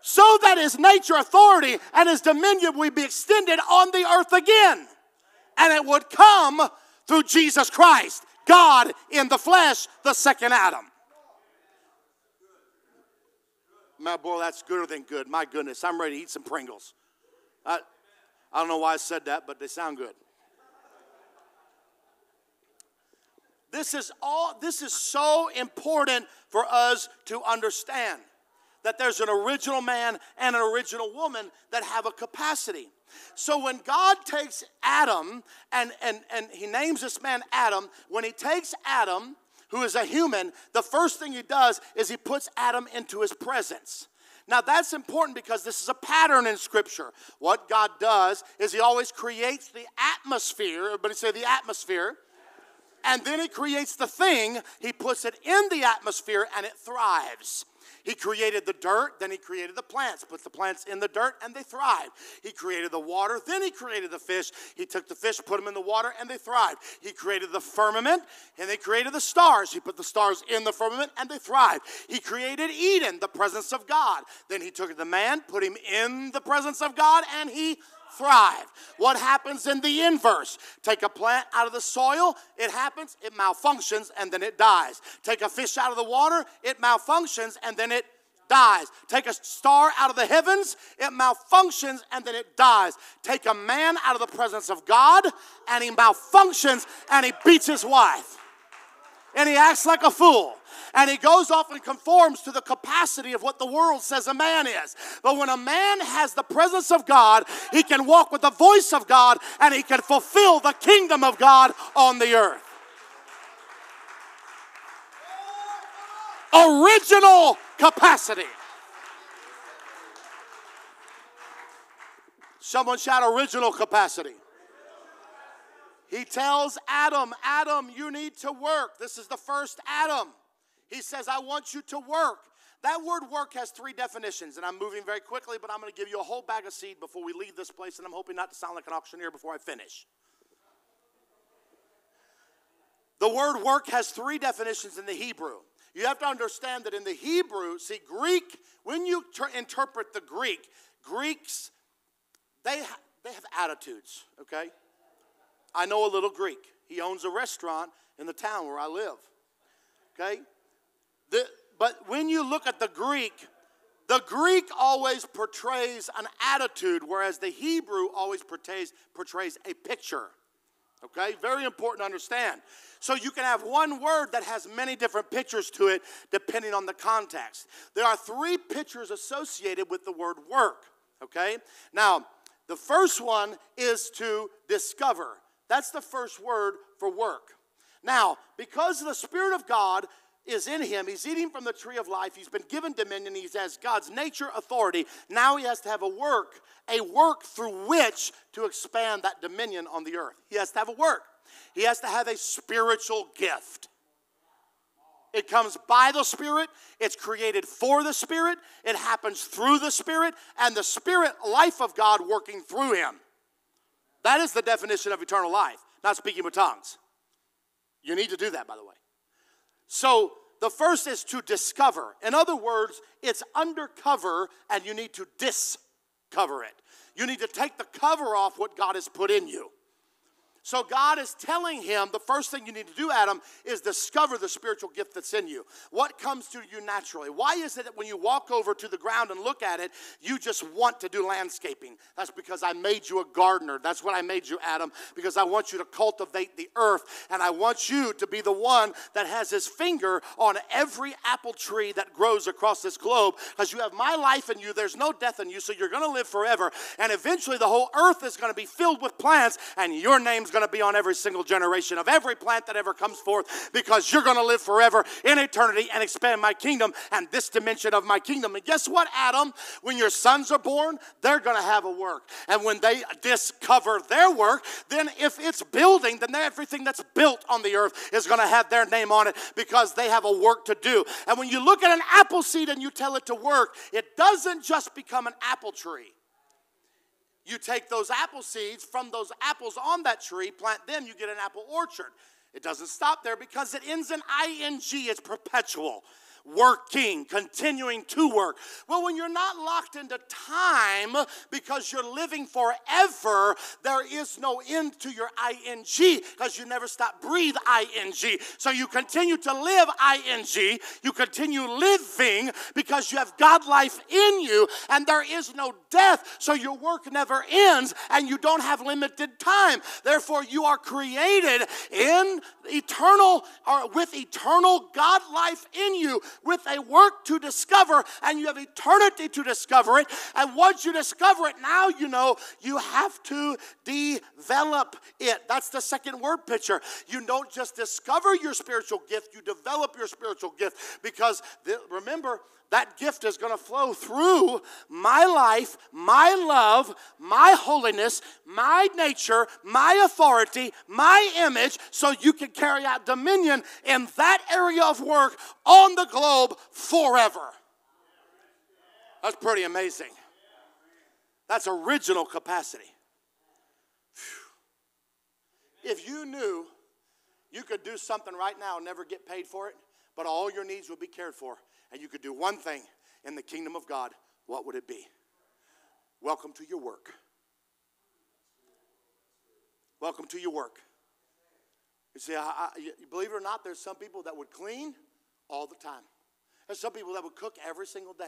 So that his nature, authority, and his dominion would be extended on the earth again. And it would come through Jesus Christ, God in the flesh, the second Adam. My boy, that's gooder than good. My goodness, I'm ready to eat some Pringles. Uh, I don't know why I said that, but they sound good. This is all this is so important for us to understand that there's an original man and an original woman that have a capacity. So when God takes Adam and, and, and he names this man Adam, when he takes Adam, who is a human, the first thing he does is he puts Adam into his presence. Now, that's important because this is a pattern in Scripture. What God does is He always creates the atmosphere. Everybody say the atmosphere. And then He creates the thing, He puts it in the atmosphere, and it thrives. He created the dirt, then he created the plants, put the plants in the dirt, and they thrive. He created the water, then he created the fish. He took the fish, put them in the water, and they thrived. He created the firmament, and they created the stars. He put the stars in the firmament, and they thrived. He created Eden, the presence of God. Then he took the man, put him in the presence of God, and he thrive. What happens in the inverse? Take a plant out of the soil, it happens, it malfunctions, and then it dies. Take a fish out of the water, it malfunctions, and then it dies. Take a star out of the heavens, it malfunctions, and then it dies. Take a man out of the presence of God, and he malfunctions, and he beats his wife. And he acts like a fool and he goes off and conforms to the capacity of what the world says a man is. But when a man has the presence of God, he can walk with the voice of God and he can fulfill the kingdom of God on the earth. Original capacity. Someone shout original capacity. He tells Adam, Adam, you need to work. This is the first Adam. He says, I want you to work. That word work has three definitions, and I'm moving very quickly, but I'm going to give you a whole bag of seed before we leave this place, and I'm hoping not to sound like an auctioneer before I finish. The word work has three definitions in the Hebrew. You have to understand that in the Hebrew, see, Greek, when you ter- interpret the Greek, Greeks, they, ha- they have attitudes, okay? I know a little Greek. He owns a restaurant in the town where I live, okay? The, but when you look at the Greek, the Greek always portrays an attitude, whereas the Hebrew always portrays, portrays a picture. Okay, very important to understand. So you can have one word that has many different pictures to it depending on the context. There are three pictures associated with the word work. Okay, now the first one is to discover. That's the first word for work. Now, because the Spirit of God is in him. He's eating from the tree of life. He's been given dominion. He has God's nature, authority. Now he has to have a work, a work through which to expand that dominion on the earth. He has to have a work. He has to have a spiritual gift. It comes by the Spirit, it's created for the Spirit, it happens through the Spirit, and the Spirit life of God working through him. That is the definition of eternal life, not speaking with tongues. You need to do that, by the way. So the first is to discover. In other words, it's undercover and you need to discover it. You need to take the cover off what God has put in you. So God is telling him the first thing you need to do, Adam, is discover the spiritual gift that's in you. What comes to you naturally? Why is it that when you walk over to the ground and look at it, you just want to do landscaping? That's because I made you a gardener. That's what I made you, Adam, because I want you to cultivate the earth and I want you to be the one that has his finger on every apple tree that grows across this globe because you have my life in you. There's no death in you, so you're going to live forever. And eventually the whole earth is going to be filled with plants and your name's going to be on every single generation of every plant that ever comes forth because you're going to live forever in eternity and expand my kingdom and this dimension of my kingdom. And guess what, Adam? When your sons are born, they're going to have a work. And when they discover their work, then if it's building, then everything that's built on the earth is going to have their name on it because they have a work to do. And when you look at an apple seed and you tell it to work, it doesn't just become an apple tree. You take those apple seeds from those apples on that tree, plant them, you get an apple orchard. It doesn't stop there because it ends in ing, it's perpetual working, continuing to work. Well, when you're not locked into time because you're living forever, there is no end to your ing because you never stop breathe ing. So you continue to live ing, you continue living because you have God life in you and there is no death. So your work never ends and you don't have limited time. Therefore, you are created in eternal or with eternal God life in you with a work to discover, and you have eternity to discover it. And once you discover it, now you know you have to develop it. That's the second word picture. You don't just discover your spiritual gift, you develop your spiritual gift because the, remember, that gift is going to flow through my life, my love, my holiness, my nature, my authority, my image, so you can carry out dominion in that area of work on the globe forever. That's pretty amazing. That's original capacity. If you knew you could do something right now and never get paid for it, but all your needs would be cared for, and you could do one thing in the kingdom of God, what would it be? Welcome to your work. Welcome to your work. You see, I, I, believe it or not, there's some people that would clean all the time. There's some people that would cook every single day.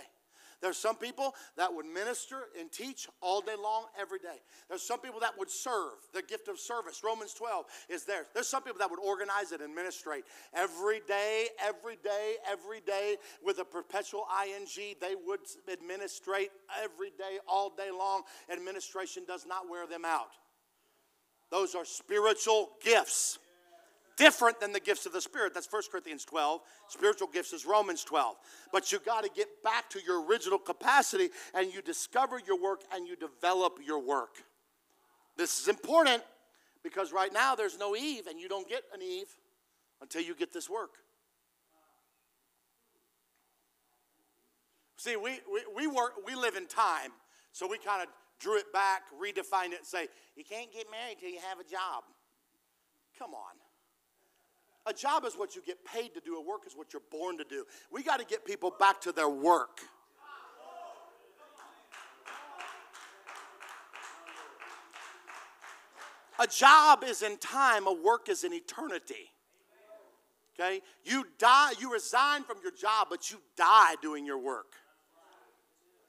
There's some people that would minister and teach all day long, every day. There's some people that would serve, the gift of service. Romans 12 is there. There's some people that would organize it and administrate every day, every day, every day with a perpetual ing. They would administrate every day, all day long. Administration does not wear them out. Those are spiritual gifts different than the gifts of the Spirit. That's 1 Corinthians 12. Spiritual gifts is Romans 12. But you got to get back to your original capacity and you discover your work and you develop your work. This is important because right now there's no Eve and you don't get an Eve until you get this work. See, we, we, we, work, we live in time, so we kind of drew it back, redefined it, and say, you can't get married till you have a job. Come on. A job is what you get paid to do, a work is what you're born to do. We got to get people back to their work. A job is in time, a work is in eternity. Okay? You die, you resign from your job, but you die doing your work.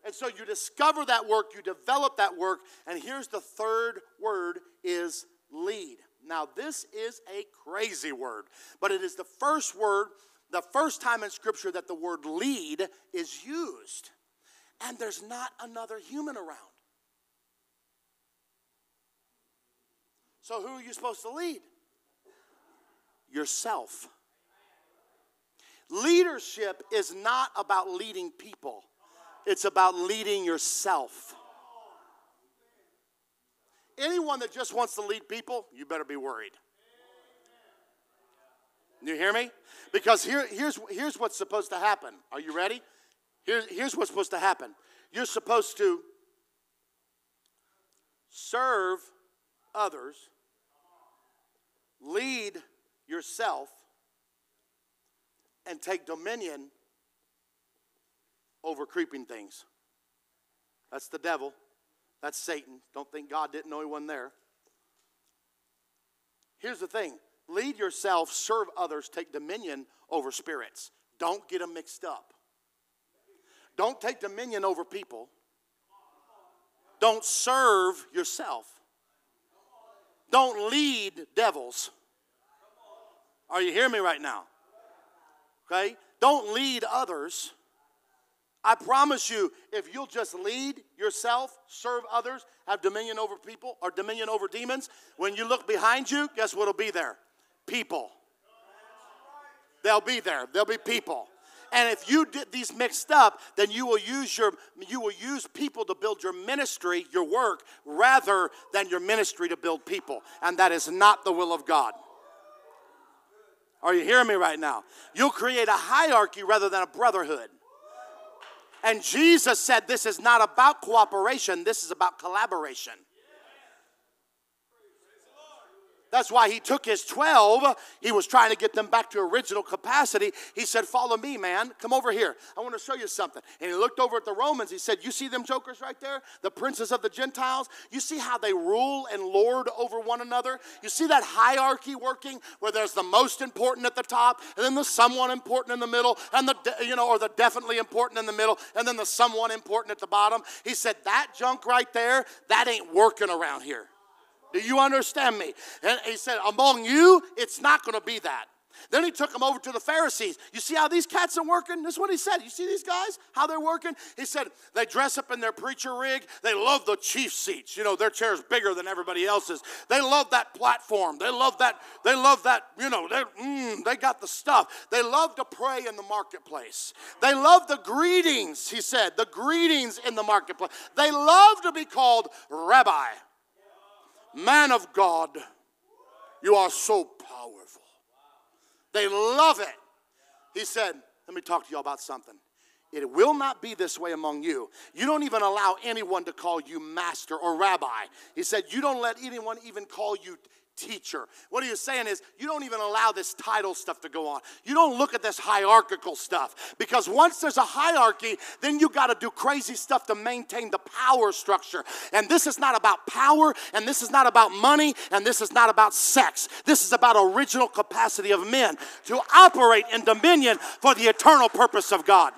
And so you discover that work, you develop that work, and here's the third word is lead. Now, this is a crazy word, but it is the first word, the first time in Scripture that the word lead is used. And there's not another human around. So, who are you supposed to lead? Yourself. Leadership is not about leading people, it's about leading yourself. Anyone that just wants to lead people, you better be worried. You hear me? Because here, here's, here's what's supposed to happen. Are you ready? Here, here's what's supposed to happen. You're supposed to serve others, lead yourself, and take dominion over creeping things. That's the devil. That's Satan. Don't think God didn't know he wasn't there. Here's the thing lead yourself, serve others, take dominion over spirits. Don't get them mixed up. Don't take dominion over people. Don't serve yourself. Don't lead devils. Are you hearing me right now? Okay? Don't lead others. I promise you, if you'll just lead yourself, serve others, have dominion over people or dominion over demons, when you look behind you, guess what'll be there? People. They'll be there. There'll be people. And if you did these mixed up, then you will use your you will use people to build your ministry, your work, rather than your ministry to build people. And that is not the will of God. Are you hearing me right now? You'll create a hierarchy rather than a brotherhood. And Jesus said this is not about cooperation, this is about collaboration. That's why he took his 12. He was trying to get them back to original capacity. He said, Follow me, man. Come over here. I want to show you something. And he looked over at the Romans. He said, You see them jokers right there? The princes of the Gentiles? You see how they rule and lord over one another? You see that hierarchy working where there's the most important at the top, and then the somewhat important in the middle, and the, you know, or the definitely important in the middle, and then the somewhat important at the bottom? He said, That junk right there, that ain't working around here. Do you understand me? And he said, Among you, it's not going to be that. Then he took them over to the Pharisees. You see how these cats are working? That's what he said. You see these guys, how they're working? He said they dress up in their preacher rig. They love the chief seats. You know, their chair's bigger than everybody else's. They love that platform. They love that, they love that, you know, they, mm, they got the stuff. They love to pray in the marketplace. They love the greetings, he said, the greetings in the marketplace. They love to be called rabbi. Man of God, you are so powerful. They love it. He said, Let me talk to you about something. It will not be this way among you. You don't even allow anyone to call you master or rabbi. He said, You don't let anyone even call you teacher. What he was saying is, you don't even allow this title stuff to go on. You don't look at this hierarchical stuff because once there's a hierarchy, then you got to do crazy stuff to maintain the power structure. And this is not about power, and this is not about money, and this is not about sex. This is about original capacity of men to operate in dominion for the eternal purpose of God.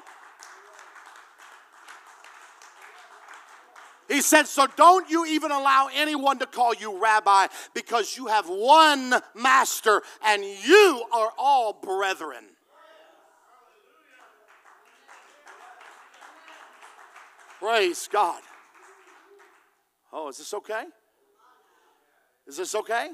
He said, So don't you even allow anyone to call you rabbi because you have one master and you are all brethren. Praise God. Oh, is this okay? Is this okay?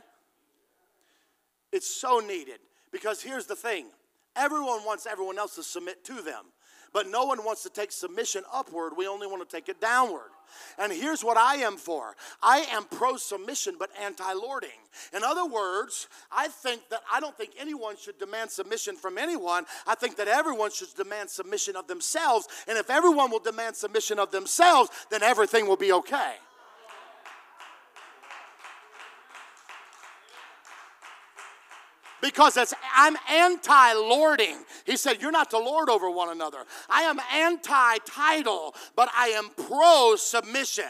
It's so needed because here's the thing everyone wants everyone else to submit to them. But no one wants to take submission upward. We only want to take it downward. And here's what I am for I am pro submission, but anti lording. In other words, I think that I don't think anyone should demand submission from anyone. I think that everyone should demand submission of themselves. And if everyone will demand submission of themselves, then everything will be okay. Because I'm anti lording. He said, You're not to lord over one another. I am anti title, but I am pro submission.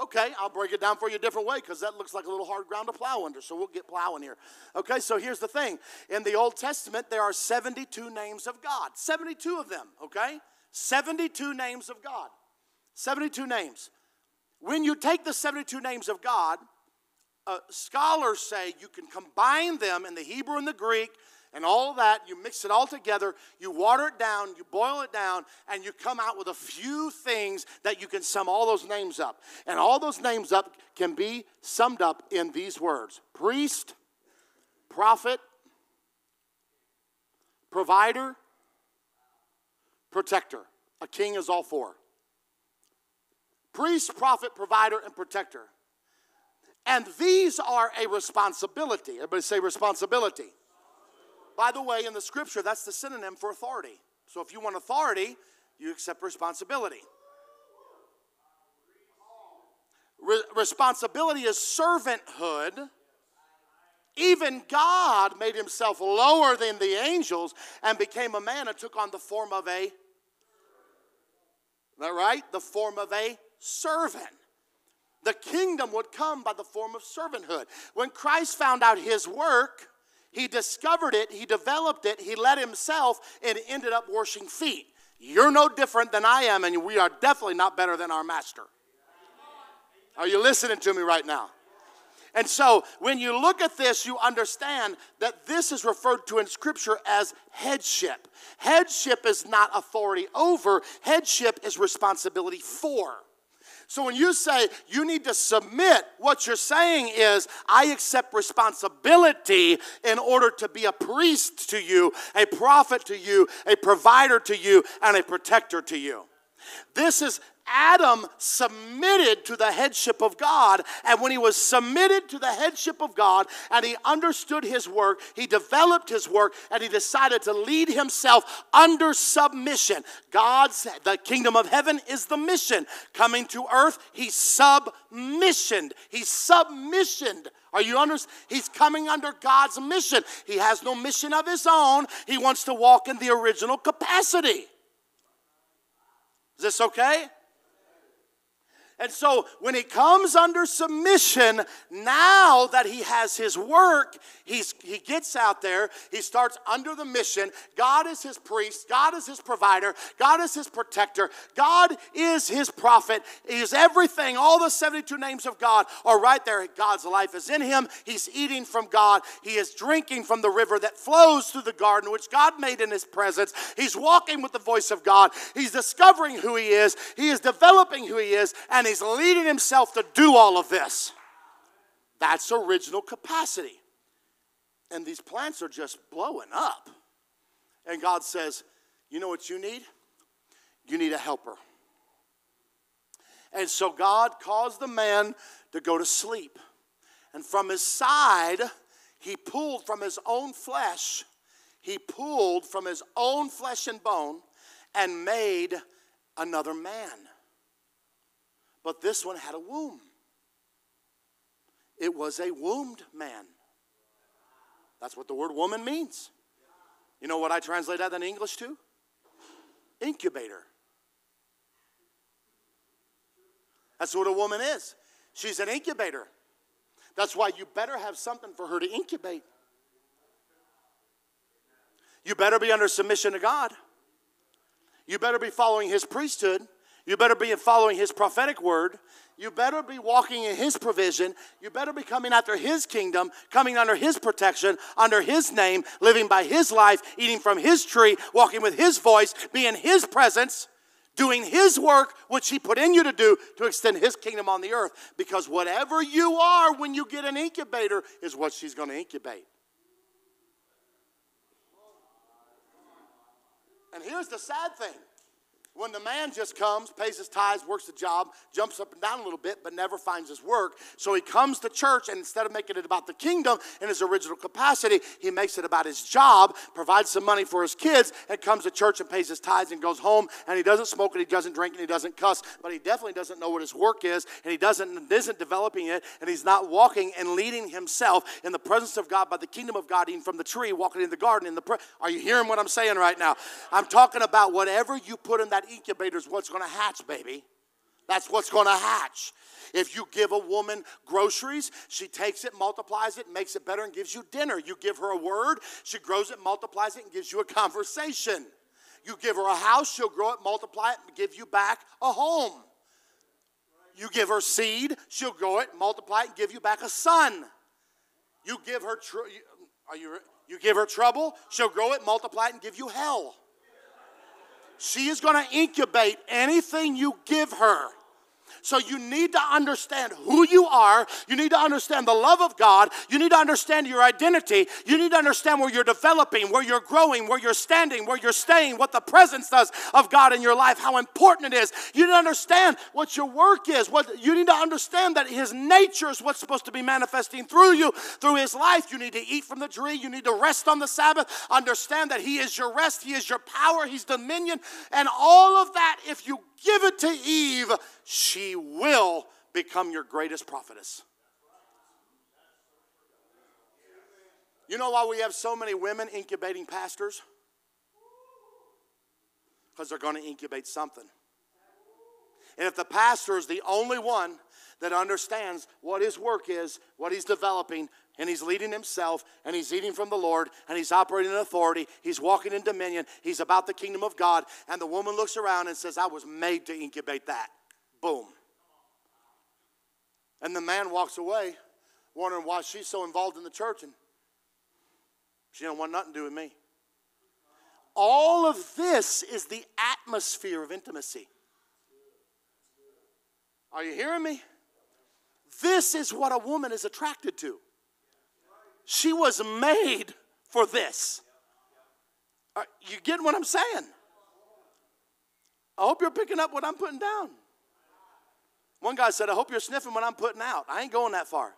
Okay, I'll break it down for you a different way because that looks like a little hard ground to plow under. So we'll get plowing here. Okay, so here's the thing in the Old Testament, there are 72 names of God, 72 of them, okay? 72 names of God. 72 names. When you take the 72 names of God uh, scholars say you can combine them in the Hebrew and the Greek and all that. You mix it all together, you water it down, you boil it down, and you come out with a few things that you can sum all those names up. And all those names up can be summed up in these words priest, prophet, provider, protector. A king is all four. Priest, prophet, provider, and protector. And these are a responsibility. Everybody say responsibility. By the way, in the scripture, that's the synonym for authority. So if you want authority, you accept responsibility. Re- responsibility is servanthood. Even God made himself lower than the angels and became a man and took on the form of a, is that right? The form of a servant. The kingdom would come by the form of servanthood. When Christ found out his work, he discovered it, he developed it, he led himself, and ended up washing feet. You're no different than I am, and we are definitely not better than our master. Are you listening to me right now? And so when you look at this, you understand that this is referred to in Scripture as headship. Headship is not authority over, headship is responsibility for. So when you say you need to submit, what you're saying is, I accept responsibility in order to be a priest to you, a prophet to you, a provider to you, and a protector to you. This is Adam submitted to the headship of God. And when he was submitted to the headship of God and he understood his work, he developed his work, and he decided to lead himself under submission. God's, the kingdom of heaven is the mission. Coming to earth, he submissioned. He submissioned. Are you understand? He's coming under God's mission. He has no mission of his own. He wants to walk in the original capacity. Is this okay? And so when he comes under submission, now that he has his work, he's, he gets out there, he starts under the mission. God is his priest, God is his provider, God is his protector, God is his prophet. He is everything. All the 72 names of God are right there. God's life is in him. He's eating from God, he is drinking from the river that flows through the garden, which God made in his presence. He's walking with the voice of God, he's discovering who he is, he is developing who he is, and he's leading himself to do all of this. That's original capacity. And these plants are just blowing up. And God says, You know what you need? You need a helper. And so God caused the man to go to sleep. And from his side, he pulled from his own flesh, he pulled from his own flesh and bone and made another man but this one had a womb. It was a wombed man. That's what the word woman means. You know what I translate that in English to? Incubator. That's what a woman is. She's an incubator. That's why you better have something for her to incubate. You better be under submission to God. You better be following his priesthood. You better be following his prophetic word. You better be walking in his provision. You better be coming after his kingdom, coming under his protection, under his name, living by his life, eating from his tree, walking with his voice, being his presence, doing his work, which he put in you to do to extend his kingdom on the earth. Because whatever you are when you get an incubator is what she's going to incubate. And here's the sad thing when the man just comes, pays his tithes, works the job, jumps up and down a little bit, but never finds his work. So he comes to church, and instead of making it about the kingdom in his original capacity, he makes it about his job, provides some money for his kids, and comes to church and pays his tithes and goes home. And he doesn't smoke and he doesn't drink and he doesn't cuss, but he definitely doesn't know what his work is, and he doesn't isn't developing it, and he's not walking and leading himself in the presence of God by the kingdom of God, eating from the tree, walking in the garden. In the pre- are you hearing what I'm saying right now? I'm talking about whatever you put in that that incubator is what's going to hatch, baby. That's what's going to hatch. If you give a woman groceries, she takes it, multiplies it, makes it better, and gives you dinner. You give her a word, she grows it, multiplies it, and gives you a conversation. You give her a house, she'll grow it, multiply it, and give you back a home. You give her seed, she'll grow it, multiply it, and give you back a son. You give her, tr- are you, you give her trouble, she'll grow it, multiply it, and give you hell. She is going to incubate anything you give her. So you need to understand who you are. You need to understand the love of God. You need to understand your identity. You need to understand where you're developing, where you're growing, where you're standing, where you're staying, what the presence does of God in your life, how important it is. You need to understand what your work is. What you need to understand that his nature is what's supposed to be manifesting through you, through his life. You need to eat from the tree. You need to rest on the Sabbath. Understand that he is your rest, he is your power, he's dominion, and all of that if you give it to Eve, she will become your greatest prophetess. You know why we have so many women incubating pastors? Because they're going to incubate something. And if the pastor is the only one that understands what his work is, what he's developing, and he's leading himself, and he's eating from the Lord, and he's operating in authority, he's walking in dominion, he's about the kingdom of God, and the woman looks around and says, I was made to incubate that. Boom. And the man walks away wondering why she's so involved in the church and she don't want nothing to do with me. All of this is the atmosphere of intimacy. Are you hearing me? This is what a woman is attracted to. She was made for this. Are you getting what I'm saying? I hope you're picking up what I'm putting down. One guy said, I hope you're sniffing what I'm putting out. I ain't going that far.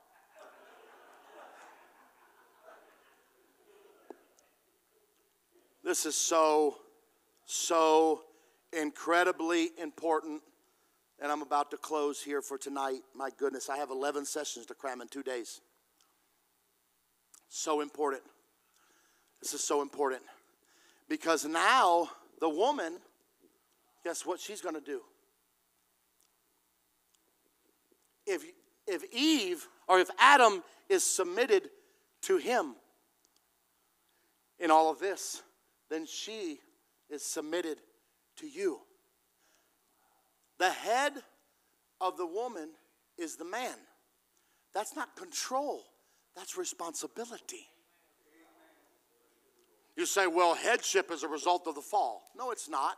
This is so, so incredibly important. And I'm about to close here for tonight. My goodness, I have 11 sessions to cram in two days. So important. This is so important. Because now the woman, guess what she's going to do? If, if Eve or if Adam is submitted to him in all of this, then she is submitted to you. The head of the woman is the man. That's not control, that's responsibility. You say, well, headship is a result of the fall. No, it's not.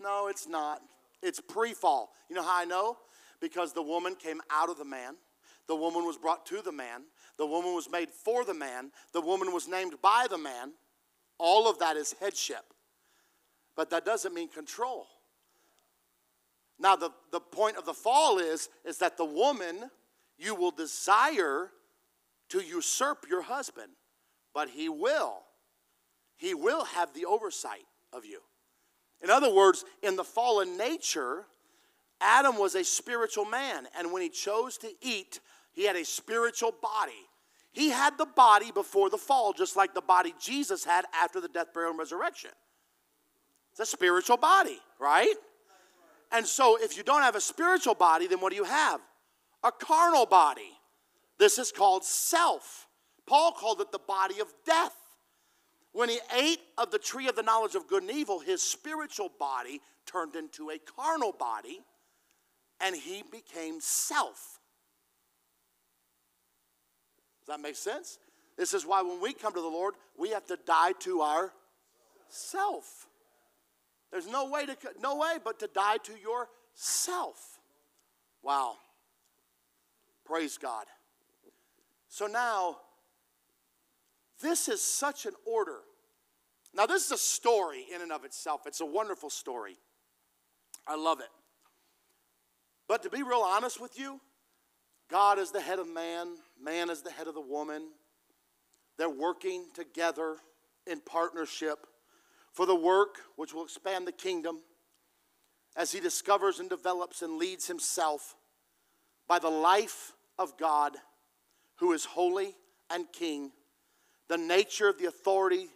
No, it's not. It's pre fall. You know how I know? Because the woman came out of the man, the woman was brought to the man, the woman was made for the man, the woman was named by the man. All of that is headship. But that doesn't mean control. Now, the, the point of the fall is, is that the woman, you will desire to usurp your husband, but he will. He will have the oversight of you. In other words, in the fallen nature, Adam was a spiritual man, and when he chose to eat, he had a spiritual body. He had the body before the fall, just like the body Jesus had after the death, burial, and resurrection. It's a spiritual body, right? And so, if you don't have a spiritual body, then what do you have? A carnal body. This is called self. Paul called it the body of death. When he ate of the tree of the knowledge of good and evil, his spiritual body turned into a carnal body and he became self. Does that make sense? This is why when we come to the Lord, we have to die to our self. There's no way to no way but to die to yourself. Wow. Praise God. So now this is such an order. Now this is a story in and of itself. It's a wonderful story. I love it. But to be real honest with you, God is the head of man, man is the head of the woman. They're working together in partnership for the work which will expand the kingdom as he discovers and develops and leads himself by the life of God, who is holy and king, the nature, of the authority,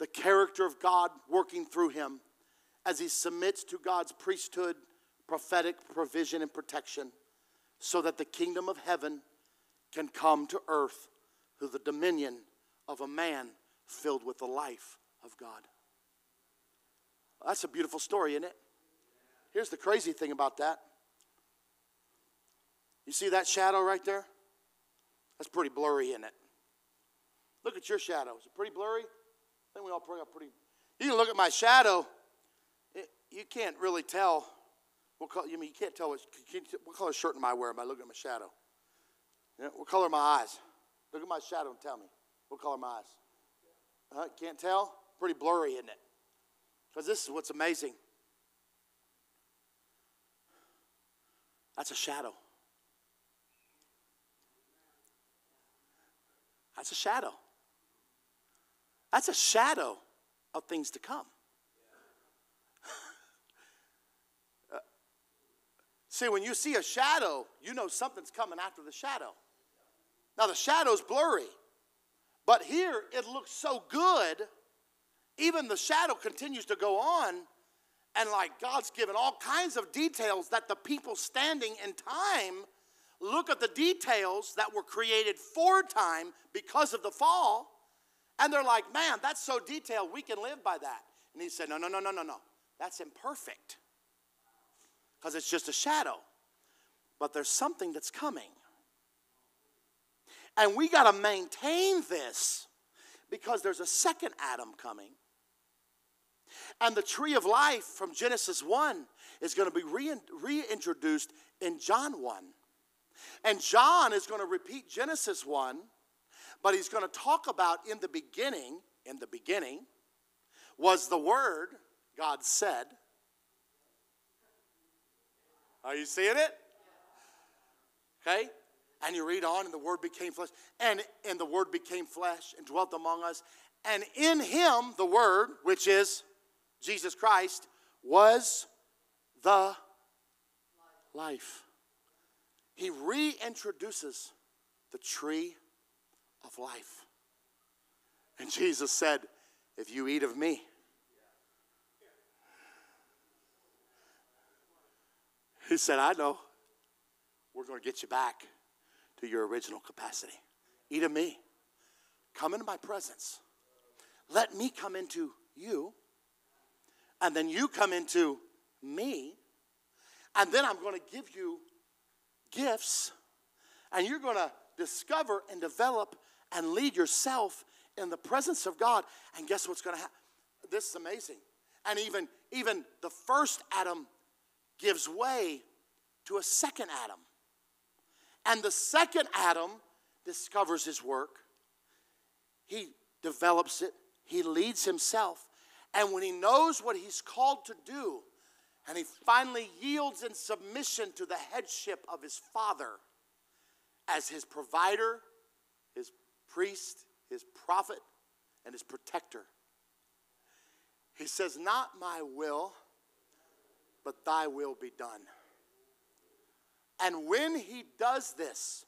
the character of God working through him as he submits to God's priesthood, prophetic provision, and protection, so that the kingdom of heaven can come to earth through the dominion of a man filled with the life of God. That's a beautiful story, isn't it? Here's the crazy thing about that. You see that shadow right there? That's pretty blurry, isn't it? Look at your shadow. Is it pretty blurry? I think we all pretty, pretty. You can look at my shadow. It, you can't really tell. What color, you mean you can't tell what, what color shirt am I wearing by looking at my shadow? What color are my eyes? Look at my shadow and tell me. What color are my eyes? Can't tell? Pretty blurry, isn't it? Because this is what's amazing. That's a shadow. That's a shadow. That's a shadow of things to come. See, when you see a shadow, you know something's coming after the shadow. Now, the shadow's blurry. But here it looks so good, even the shadow continues to go on, And like God's given all kinds of details that the people standing in time look at the details that were created for time because of the fall, and they're like, man, that's so detailed, we can live by that. And he said, no, no, no, no, no, no. That's imperfect because it's just a shadow. But there's something that's coming. And we got to maintain this because there's a second Adam coming. And the tree of life from Genesis 1 is going to be reintroduced in John 1. And John is going to repeat Genesis 1, but he's going to talk about in the beginning, in the beginning, was the Word, God said. Are you seeing it? Okay? And you read on, and the Word became flesh, and, and the Word became flesh and dwelt among us. And in Him, the Word, which is Jesus Christ, was the life he reintroduces the tree of life. And Jesus said, If you eat of me, he said, I know. We're going to get you back to your original capacity. Eat of me. Come into my presence. Let me come into you. And then you come into me. And then I'm going to give you gifts, and you're going to discover and develop and lead yourself in the presence of God. And guess what's going to happen? This is amazing. And even, even the first Adam gives way to a second Adam. And the second Adam discovers his work, he develops it, he leads himself. And when he knows what he's called to do, and he finally yields in submission to the headship of his father as his provider, his priest, his prophet, and his protector. He says, Not my will, but thy will be done. And when he does this,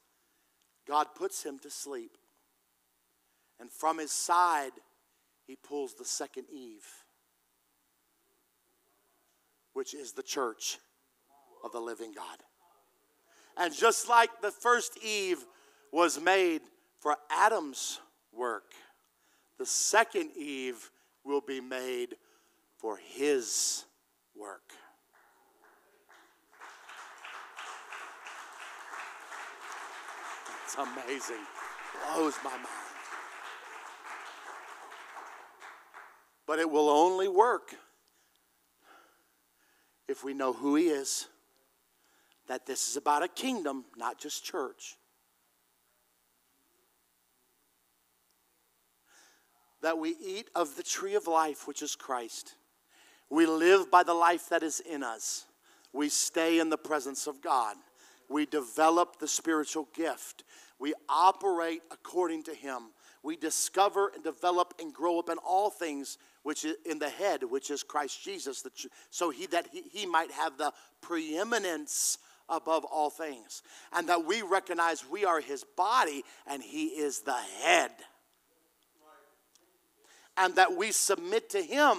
God puts him to sleep. And from his side, he pulls the second Eve which is the church of the living God. And just like the first Eve was made for Adam's work, the second Eve will be made for his work. It's amazing. Blows my mind. But it will only work if we know who He is, that this is about a kingdom, not just church. That we eat of the tree of life, which is Christ. We live by the life that is in us. We stay in the presence of God. We develop the spiritual gift. We operate according to Him. We discover and develop and grow up in all things which is in the head, which is Christ Jesus, so he that he, he might have the preeminence above all things, and that we recognize we are his body and he is the head, and that we submit to him.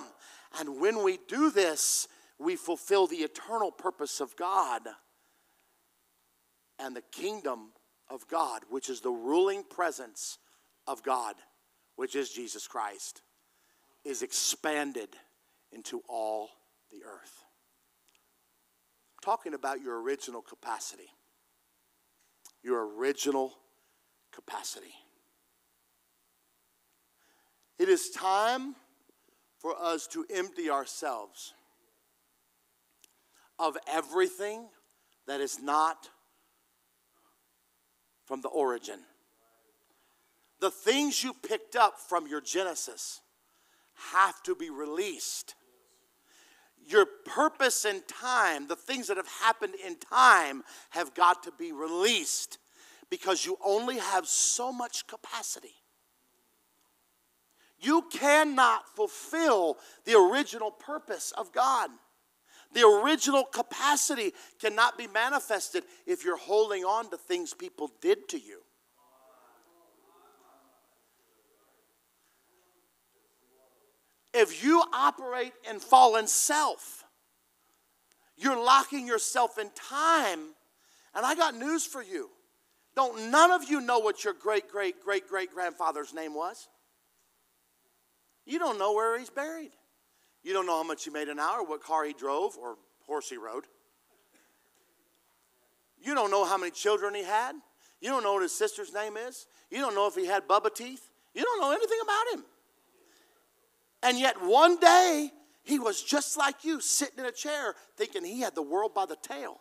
And when we do this, we fulfill the eternal purpose of God and the kingdom of God, which is the ruling presence of God, which is Jesus Christ is expanded into all the earth. Talking about your original capacity. Your original capacity. It is time for us to empty ourselves of everything that is not from the origin. The things you picked up from your Genesis have to be released. Your purpose in time, the things that have happened in time, have got to be released because you only have so much capacity. You cannot fulfill the original purpose of God. The original capacity cannot be manifested if you're holding on to things people did to you. If you operate in fallen self, You're locking yourself in time. And I got news for you. Don't none of you know what your great great great great grandfather's name was? You don't know where he's buried. You don't know how much he made an hour, what car he drove, or horse he rode. You don't know how many children he had. You don't know what his sister's name is. You don't know if he had bubba teeth. You don't know anything about him. And yet, one day, he was just like you, sitting in a chair, thinking he had the world by the tail.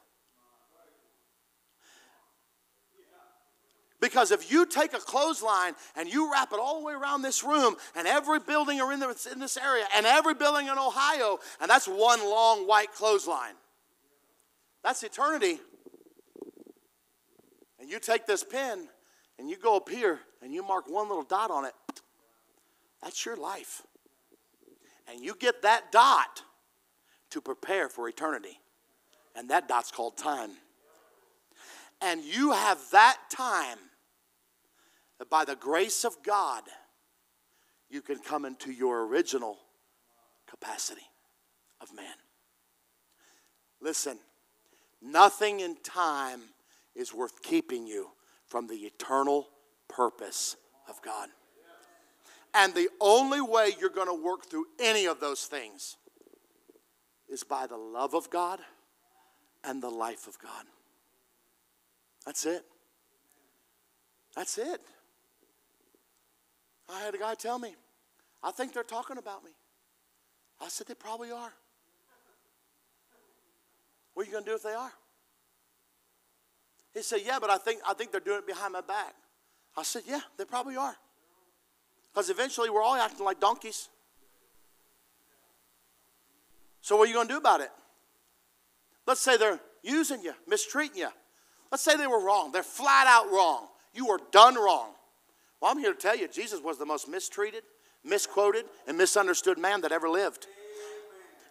Because if you take a clothesline and you wrap it all the way around this room, and every building in this, in this area, and every building in Ohio, and that's one long white clothesline, that's eternity. And you take this pen and you go up here and you mark one little dot on it, that's your life. And you get that dot to prepare for eternity. And that dot's called time. And you have that time that by the grace of God, you can come into your original capacity of man. Listen, nothing in time is worth keeping you from the eternal purpose of God. And the only way you're going to work through any of those things is by the love of God and the life of God. That's it. That's it. I had a guy tell me, I think they're talking about me. I said, they probably are. What are you going to do if they are? He said, yeah, but I think, I think they're doing it behind my back. I said, yeah, they probably are. Because eventually we're all acting like donkeys. So what are you going to do about it? Let's say they're using you, mistreating you. Let's say they were wrong. They're flat out wrong. You were done wrong. Well, I'm here to tell you, Jesus was the most mistreated, misquoted, and misunderstood man that ever lived.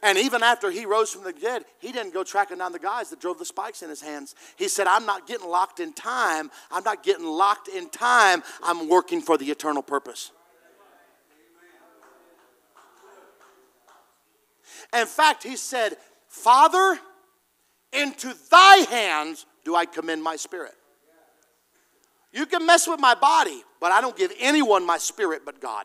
And even after he rose from the dead, he didn't go tracking down the guys that drove the spikes in his hands. He said, I'm not getting locked in time. I'm not getting locked in time. I'm working for the eternal purpose. In fact, he said, Father, into thy hands do I commend my spirit. You can mess with my body, but I don't give anyone my spirit but God.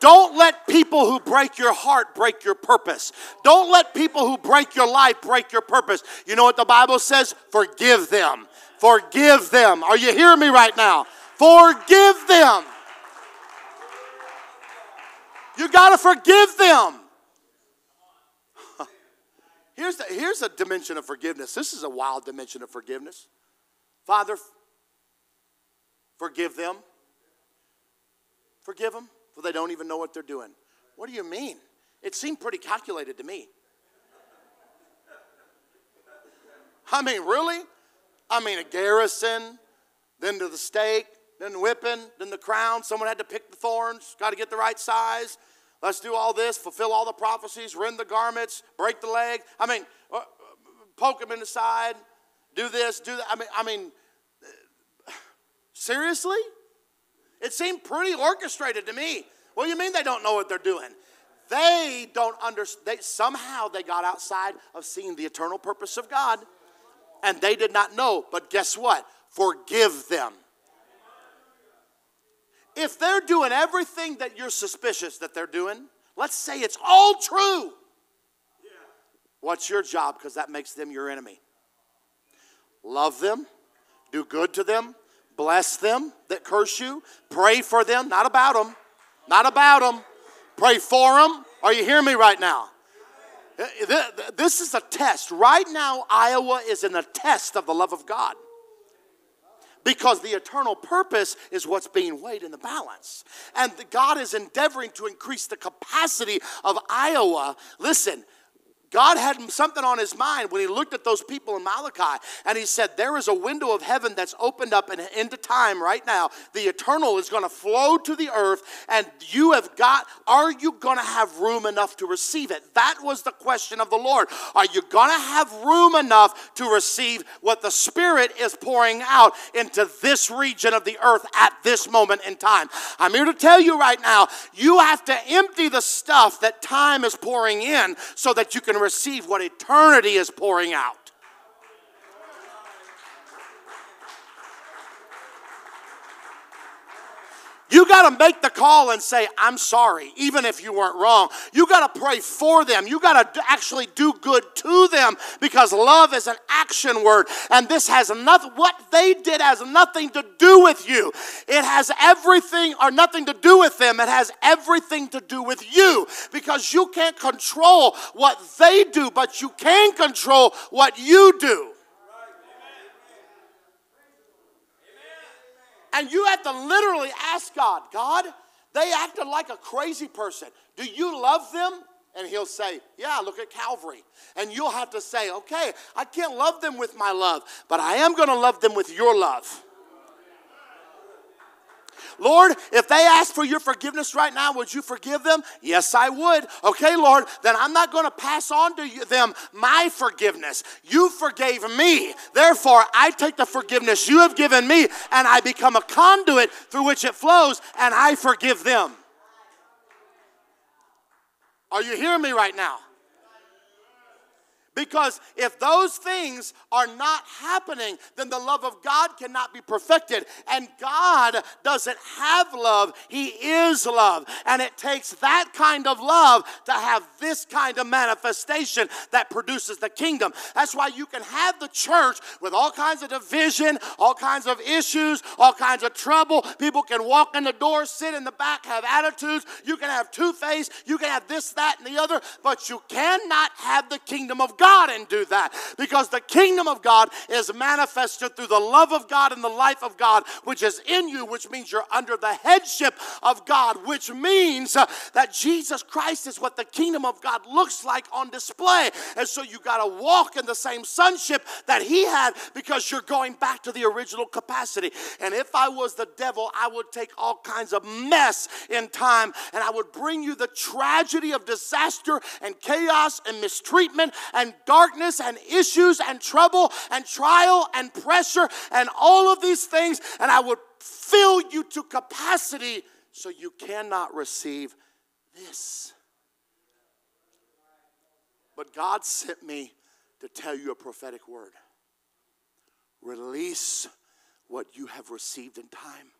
Don't let people who break your heart break your purpose. Don't let people who break your life break your purpose. You know what the Bible says? Forgive them. Forgive them. Are you hearing me right now? Forgive them. You got to forgive them. Here's, the, here's a dimension of forgiveness. This is a wild dimension of forgiveness. Father, forgive them. Forgive them, for they don't even know what they're doing. What do you mean? It seemed pretty calculated to me. I mean, really? I mean, a garrison, then to the stake, then whipping, then the crown. Someone had to pick the thorns, got to get the right size. Let's do all this, fulfill all the prophecies, rend the garments, break the leg. I mean, uh, poke him in the side, do this, do that. I mean, I mean, seriously? It seemed pretty orchestrated to me. What do you mean they don't know what they're doing? They don't understand. Somehow they got outside of seeing the eternal purpose of God, and they did not know. But guess what? Forgive them if they're doing everything that you're suspicious that they're doing, let's say it's all true. What's your job? Because that makes them your enemy. Love them, do good to them, bless them that curse you, pray for them, not about them, not about them. Pray for them. Are you hearing me right now? This is a test. Right now, Iowa is in a test of the love of God because the eternal purpose is what's being weighed in the balance. And God is endeavoring to increase the capacity of Iowa. Listen, God had something on his mind when he looked at those people in Malachi and he said, There is a window of heaven that's opened up and into time right now. The eternal is going to flow to the earth, and you have got, are you going to have room enough to receive it? That was the question of the Lord. Are you going to have room enough to receive what the Spirit is pouring out into this region of the earth at this moment in time? I'm here to tell you right now, you have to empty the stuff that time is pouring in so that you can receive what eternity is pouring out. You got to make the call and say, I'm sorry, even if you weren't wrong. You got to pray for them. You got to actually do good to them because love is an action word. And this has nothing, what they did has nothing to do with you. It has everything or nothing to do with them. It has everything to do with you because you can't control what they do, but you can control what you do. And you have to literally ask God, God, they acted like a crazy person. Do you love them? And he'll say, Yeah, look at Calvary. And you'll have to say, Okay, I can't love them with my love, but I am going to love them with your love. Lord, if they ask for your forgiveness right now, would you forgive them? Yes, I would. Okay, Lord, then I'm not going to pass on to you, them my forgiveness. You forgave me. Therefore, I take the forgiveness you have given me and I become a conduit through which it flows and I forgive them. Are you hearing me right now? Because if those things are not happening, then the love of God cannot be perfected. And God doesn't have love, He is love. And it takes that kind of love to have this kind of manifestation that produces the kingdom. That's why you can have the church with all kinds of division, all kinds of issues, all kinds of trouble. People can walk in the door, sit in the back, have attitudes. You can have two face, you can have this, that, and the other, but you cannot have the kingdom of God and do that because the kingdom of God is manifested through the love of God and the life of God, which is in you, which means you're under the headship of God, which means uh, that Jesus Christ is what the kingdom of God looks like on display. And so you got to walk in the same sonship that he had because you're going back to the original capacity. And if I was the devil, I would take all kinds of mess in time and I would bring you the tragedy of disaster and chaos and mistreatment and darkness and issues and trouble and trial and pressure and all of these things, and I would fill you to capacity so you cannot receive this. But God sent me to tell you a prophetic word. Release what you have received in time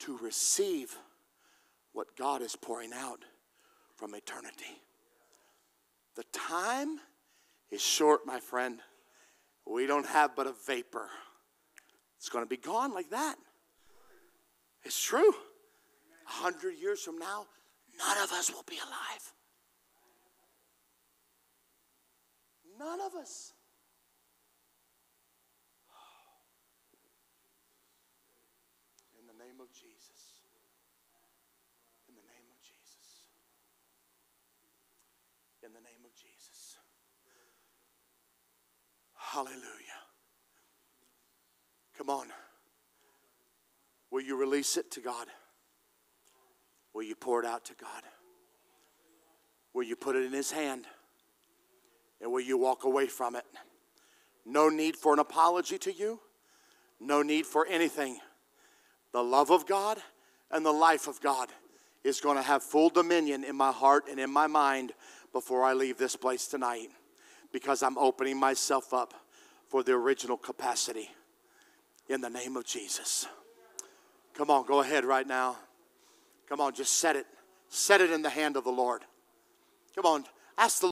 to receive what God is pouring out from eternity. The time is short, my friend. We don't have but a vapor. It's going to be gone like that. It's true. A hundred years from now, none of us will be alive. None of us. In the name of Jesus. In the name of Jesus. In the name of Jesus. Hallelujah. Come on. Will you release it to God? Will you pour it out to God? Will you put it in His hand? And will you walk away from it? No need for an apology to you, no need for anything. The love of God and the life of God is going to have full dominion in my heart and in my mind before I leave this place tonight because I'm opening myself up for the original capacity in the name of Jesus. Come on, go ahead right now. Come on, just set it. Set it in the hand of the Lord. Come on, ask the